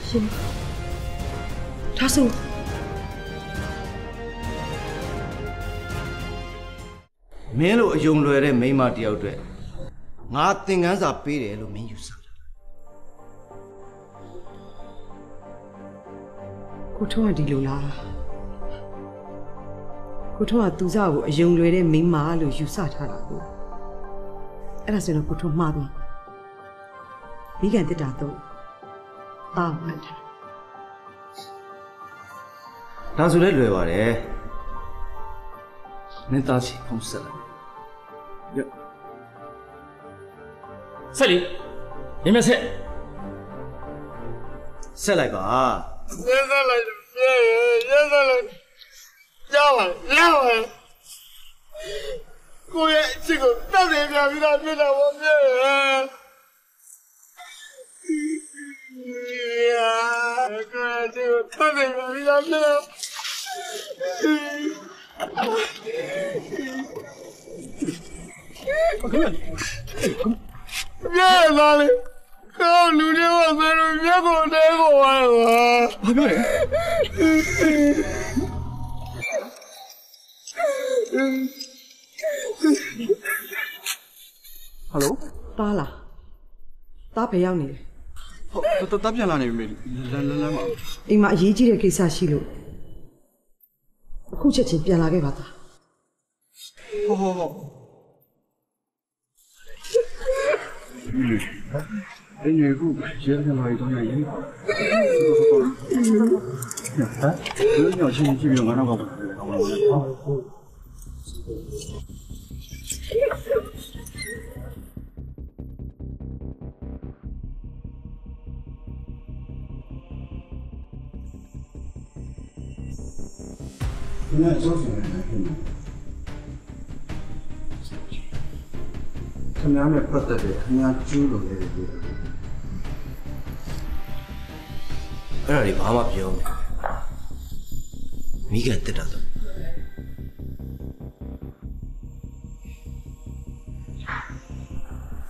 ရှင်ဒါဆိုမင်းလိုအယုံလွယ်တဲ့မိန်းမတစ်ယောက်အတွက်ငါသင်ခန်းစာပေးတယ်လို့မင်းယူဆ ကိုထွန်းကဒီလိုလားကိုထွန်းကသူစားကိုအယုံလွယ်တဲ့မိန်းမလို့ယူဆထားတာကိုအဲ့ဒါဆိုရင်တော့ကိုထွန်းမှားပြီမိခင်တက်တာတော့တာမှန်တယ်ဒါဆိုလည်းလွယ်ပါတယ်မင်းသားချီဖုံးဆက်လိုက်ရဆက်လေမြင်မဆက်ဆက်လိုက်ပါ ရက်စလိုက်ပြေရက်စလိုက်ရပါရပါကိုရဲ့အချစ်ကိုတတ်တယ်ပြပြီးသားပြတာပေါ့ပြေရာကိုရဲ့အချစ်ကိုတတ်တယ်ပြပြီးသားပြတာပြေလာလေ ကောင်းလူတွေကဘယ်လိုမျက်ကိုတဲကိုဝိုင်းပါဘာပြောလဲဟယ်လိုတားလားတားဘယ်ရောက်နေလဲဟုတ်တတပြန်လာနေပြီလမ်းလမ်းလမ်းမှာအိမ်မှာအရေးကြီးတဲ့ကိစ္စရှိလို့အခုချက်ချင်းပြန်လာခဲ့ပါသားဟုတ်ဟုတ်ဟုတ် Ele viu que ele não ia donar ele. 야, 그런 여신이 집이 영화나 가고 있어. 그냥 저기 그냥 풀었다 돼. 그냥 줄로 내려. အဲ့ဒါတွေဘာမှပြောမမိခင်တက်တာတော့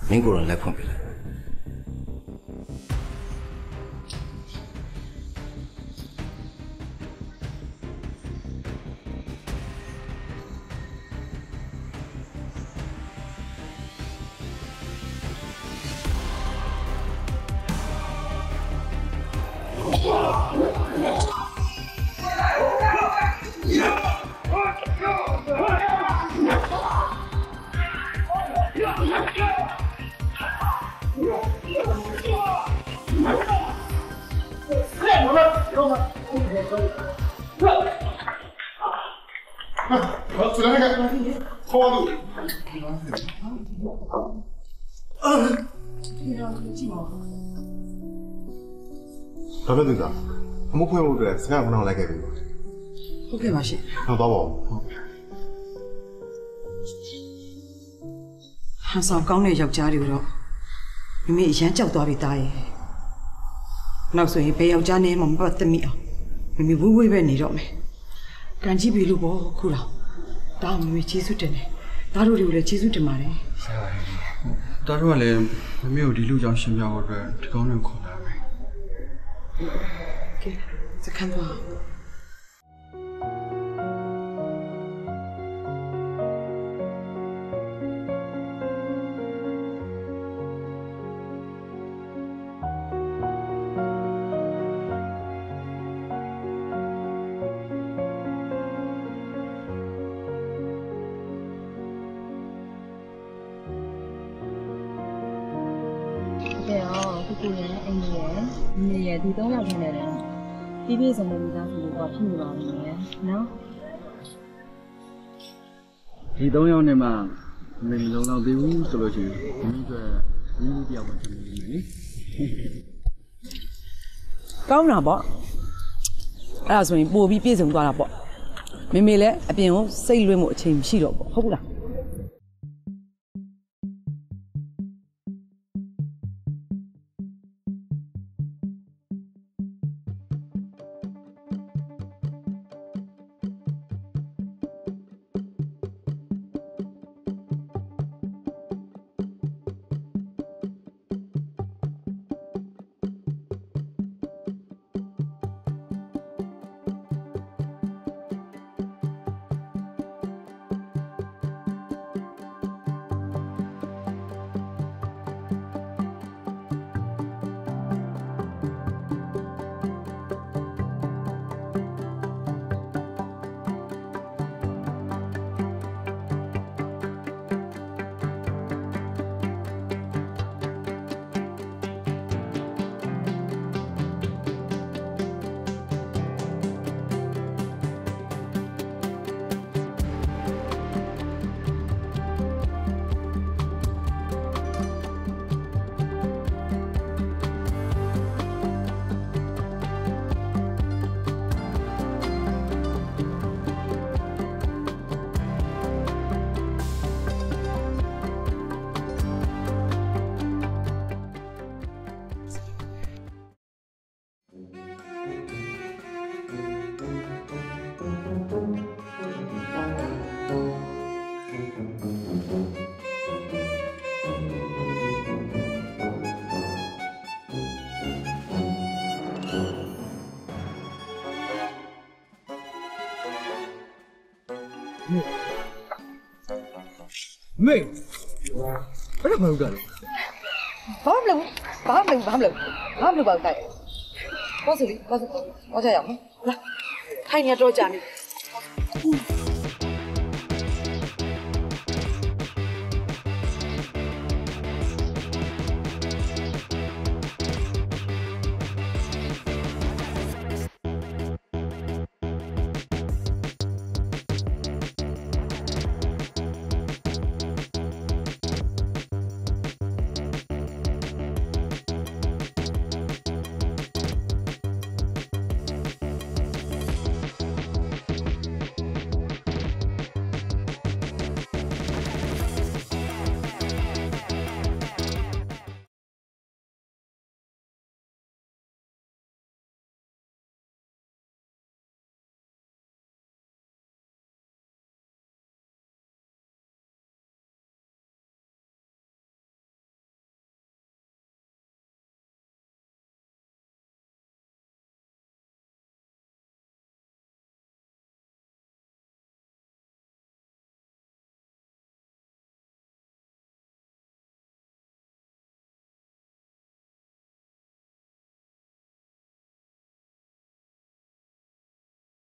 မင်းကိုယ်တော့လက်ဖွင့်ပြလိုက် ပါရှင်ဟုတ်တော့ပါဘူးဟန်ဆောင်ကောင်းတဲ့ယောက်ျားတွေကိုတော့မိမိအရန်ကြောက်သွားပြီသားရဲ့နောက်ဆိုရင်ဘယ်ယောက်ျားနဲ့မှမပတ်သက်မိအောင်မိမိဝိဝိပဲနေတော့မယ်ကံကြည့်ပြီလို့ပေါ့ခုတော့ဒါမိမိကျေးဇူးတင်တယ်ဒါတို့တွေကိုလည်းကျေးဇူးတင်ပါတယ်တားတို့ကလည်းမမေကိုဒီလူကြောင့်ရှင်းပြဖို့အတွက်ဒီကောင်းနဲ့ခေါ်လာမယ်ကဲစခန်းသွား ပြီးပြည့်စုံတဲ့မိသားစုတွေကဖြစ်နေပါလိမ့်မယ်နော်ဒီ၃ယောက်နဲ့မှမင်းမလုံးတော့သေးဘူးဆိုလို့ရှိရင်မင်းအတွက်ဒီလူတယောက်ပဲဖြစ်နေတယ်လေကောင်းတာပေါ့အဲ့ဒါဆိုရင်ပို့ပြီးပြည့်စုံသွားတာပေါ့မေမေလည်းအပြင်ကိုစိတ်လွှဲမှုအချိန်မရှိတော့ပေါ့ဟုတ်ဘူးလား အဲ့ဒါဘာလို့ကလဲဘာမလုပ်ဘာမလုပ်ဘာမလုပ်ဘာမလုပ်ပါဘူးတိုက်ဘောစီဘာစီဘောကြရအောင်လာထိုင်နေတော့ကြာနေ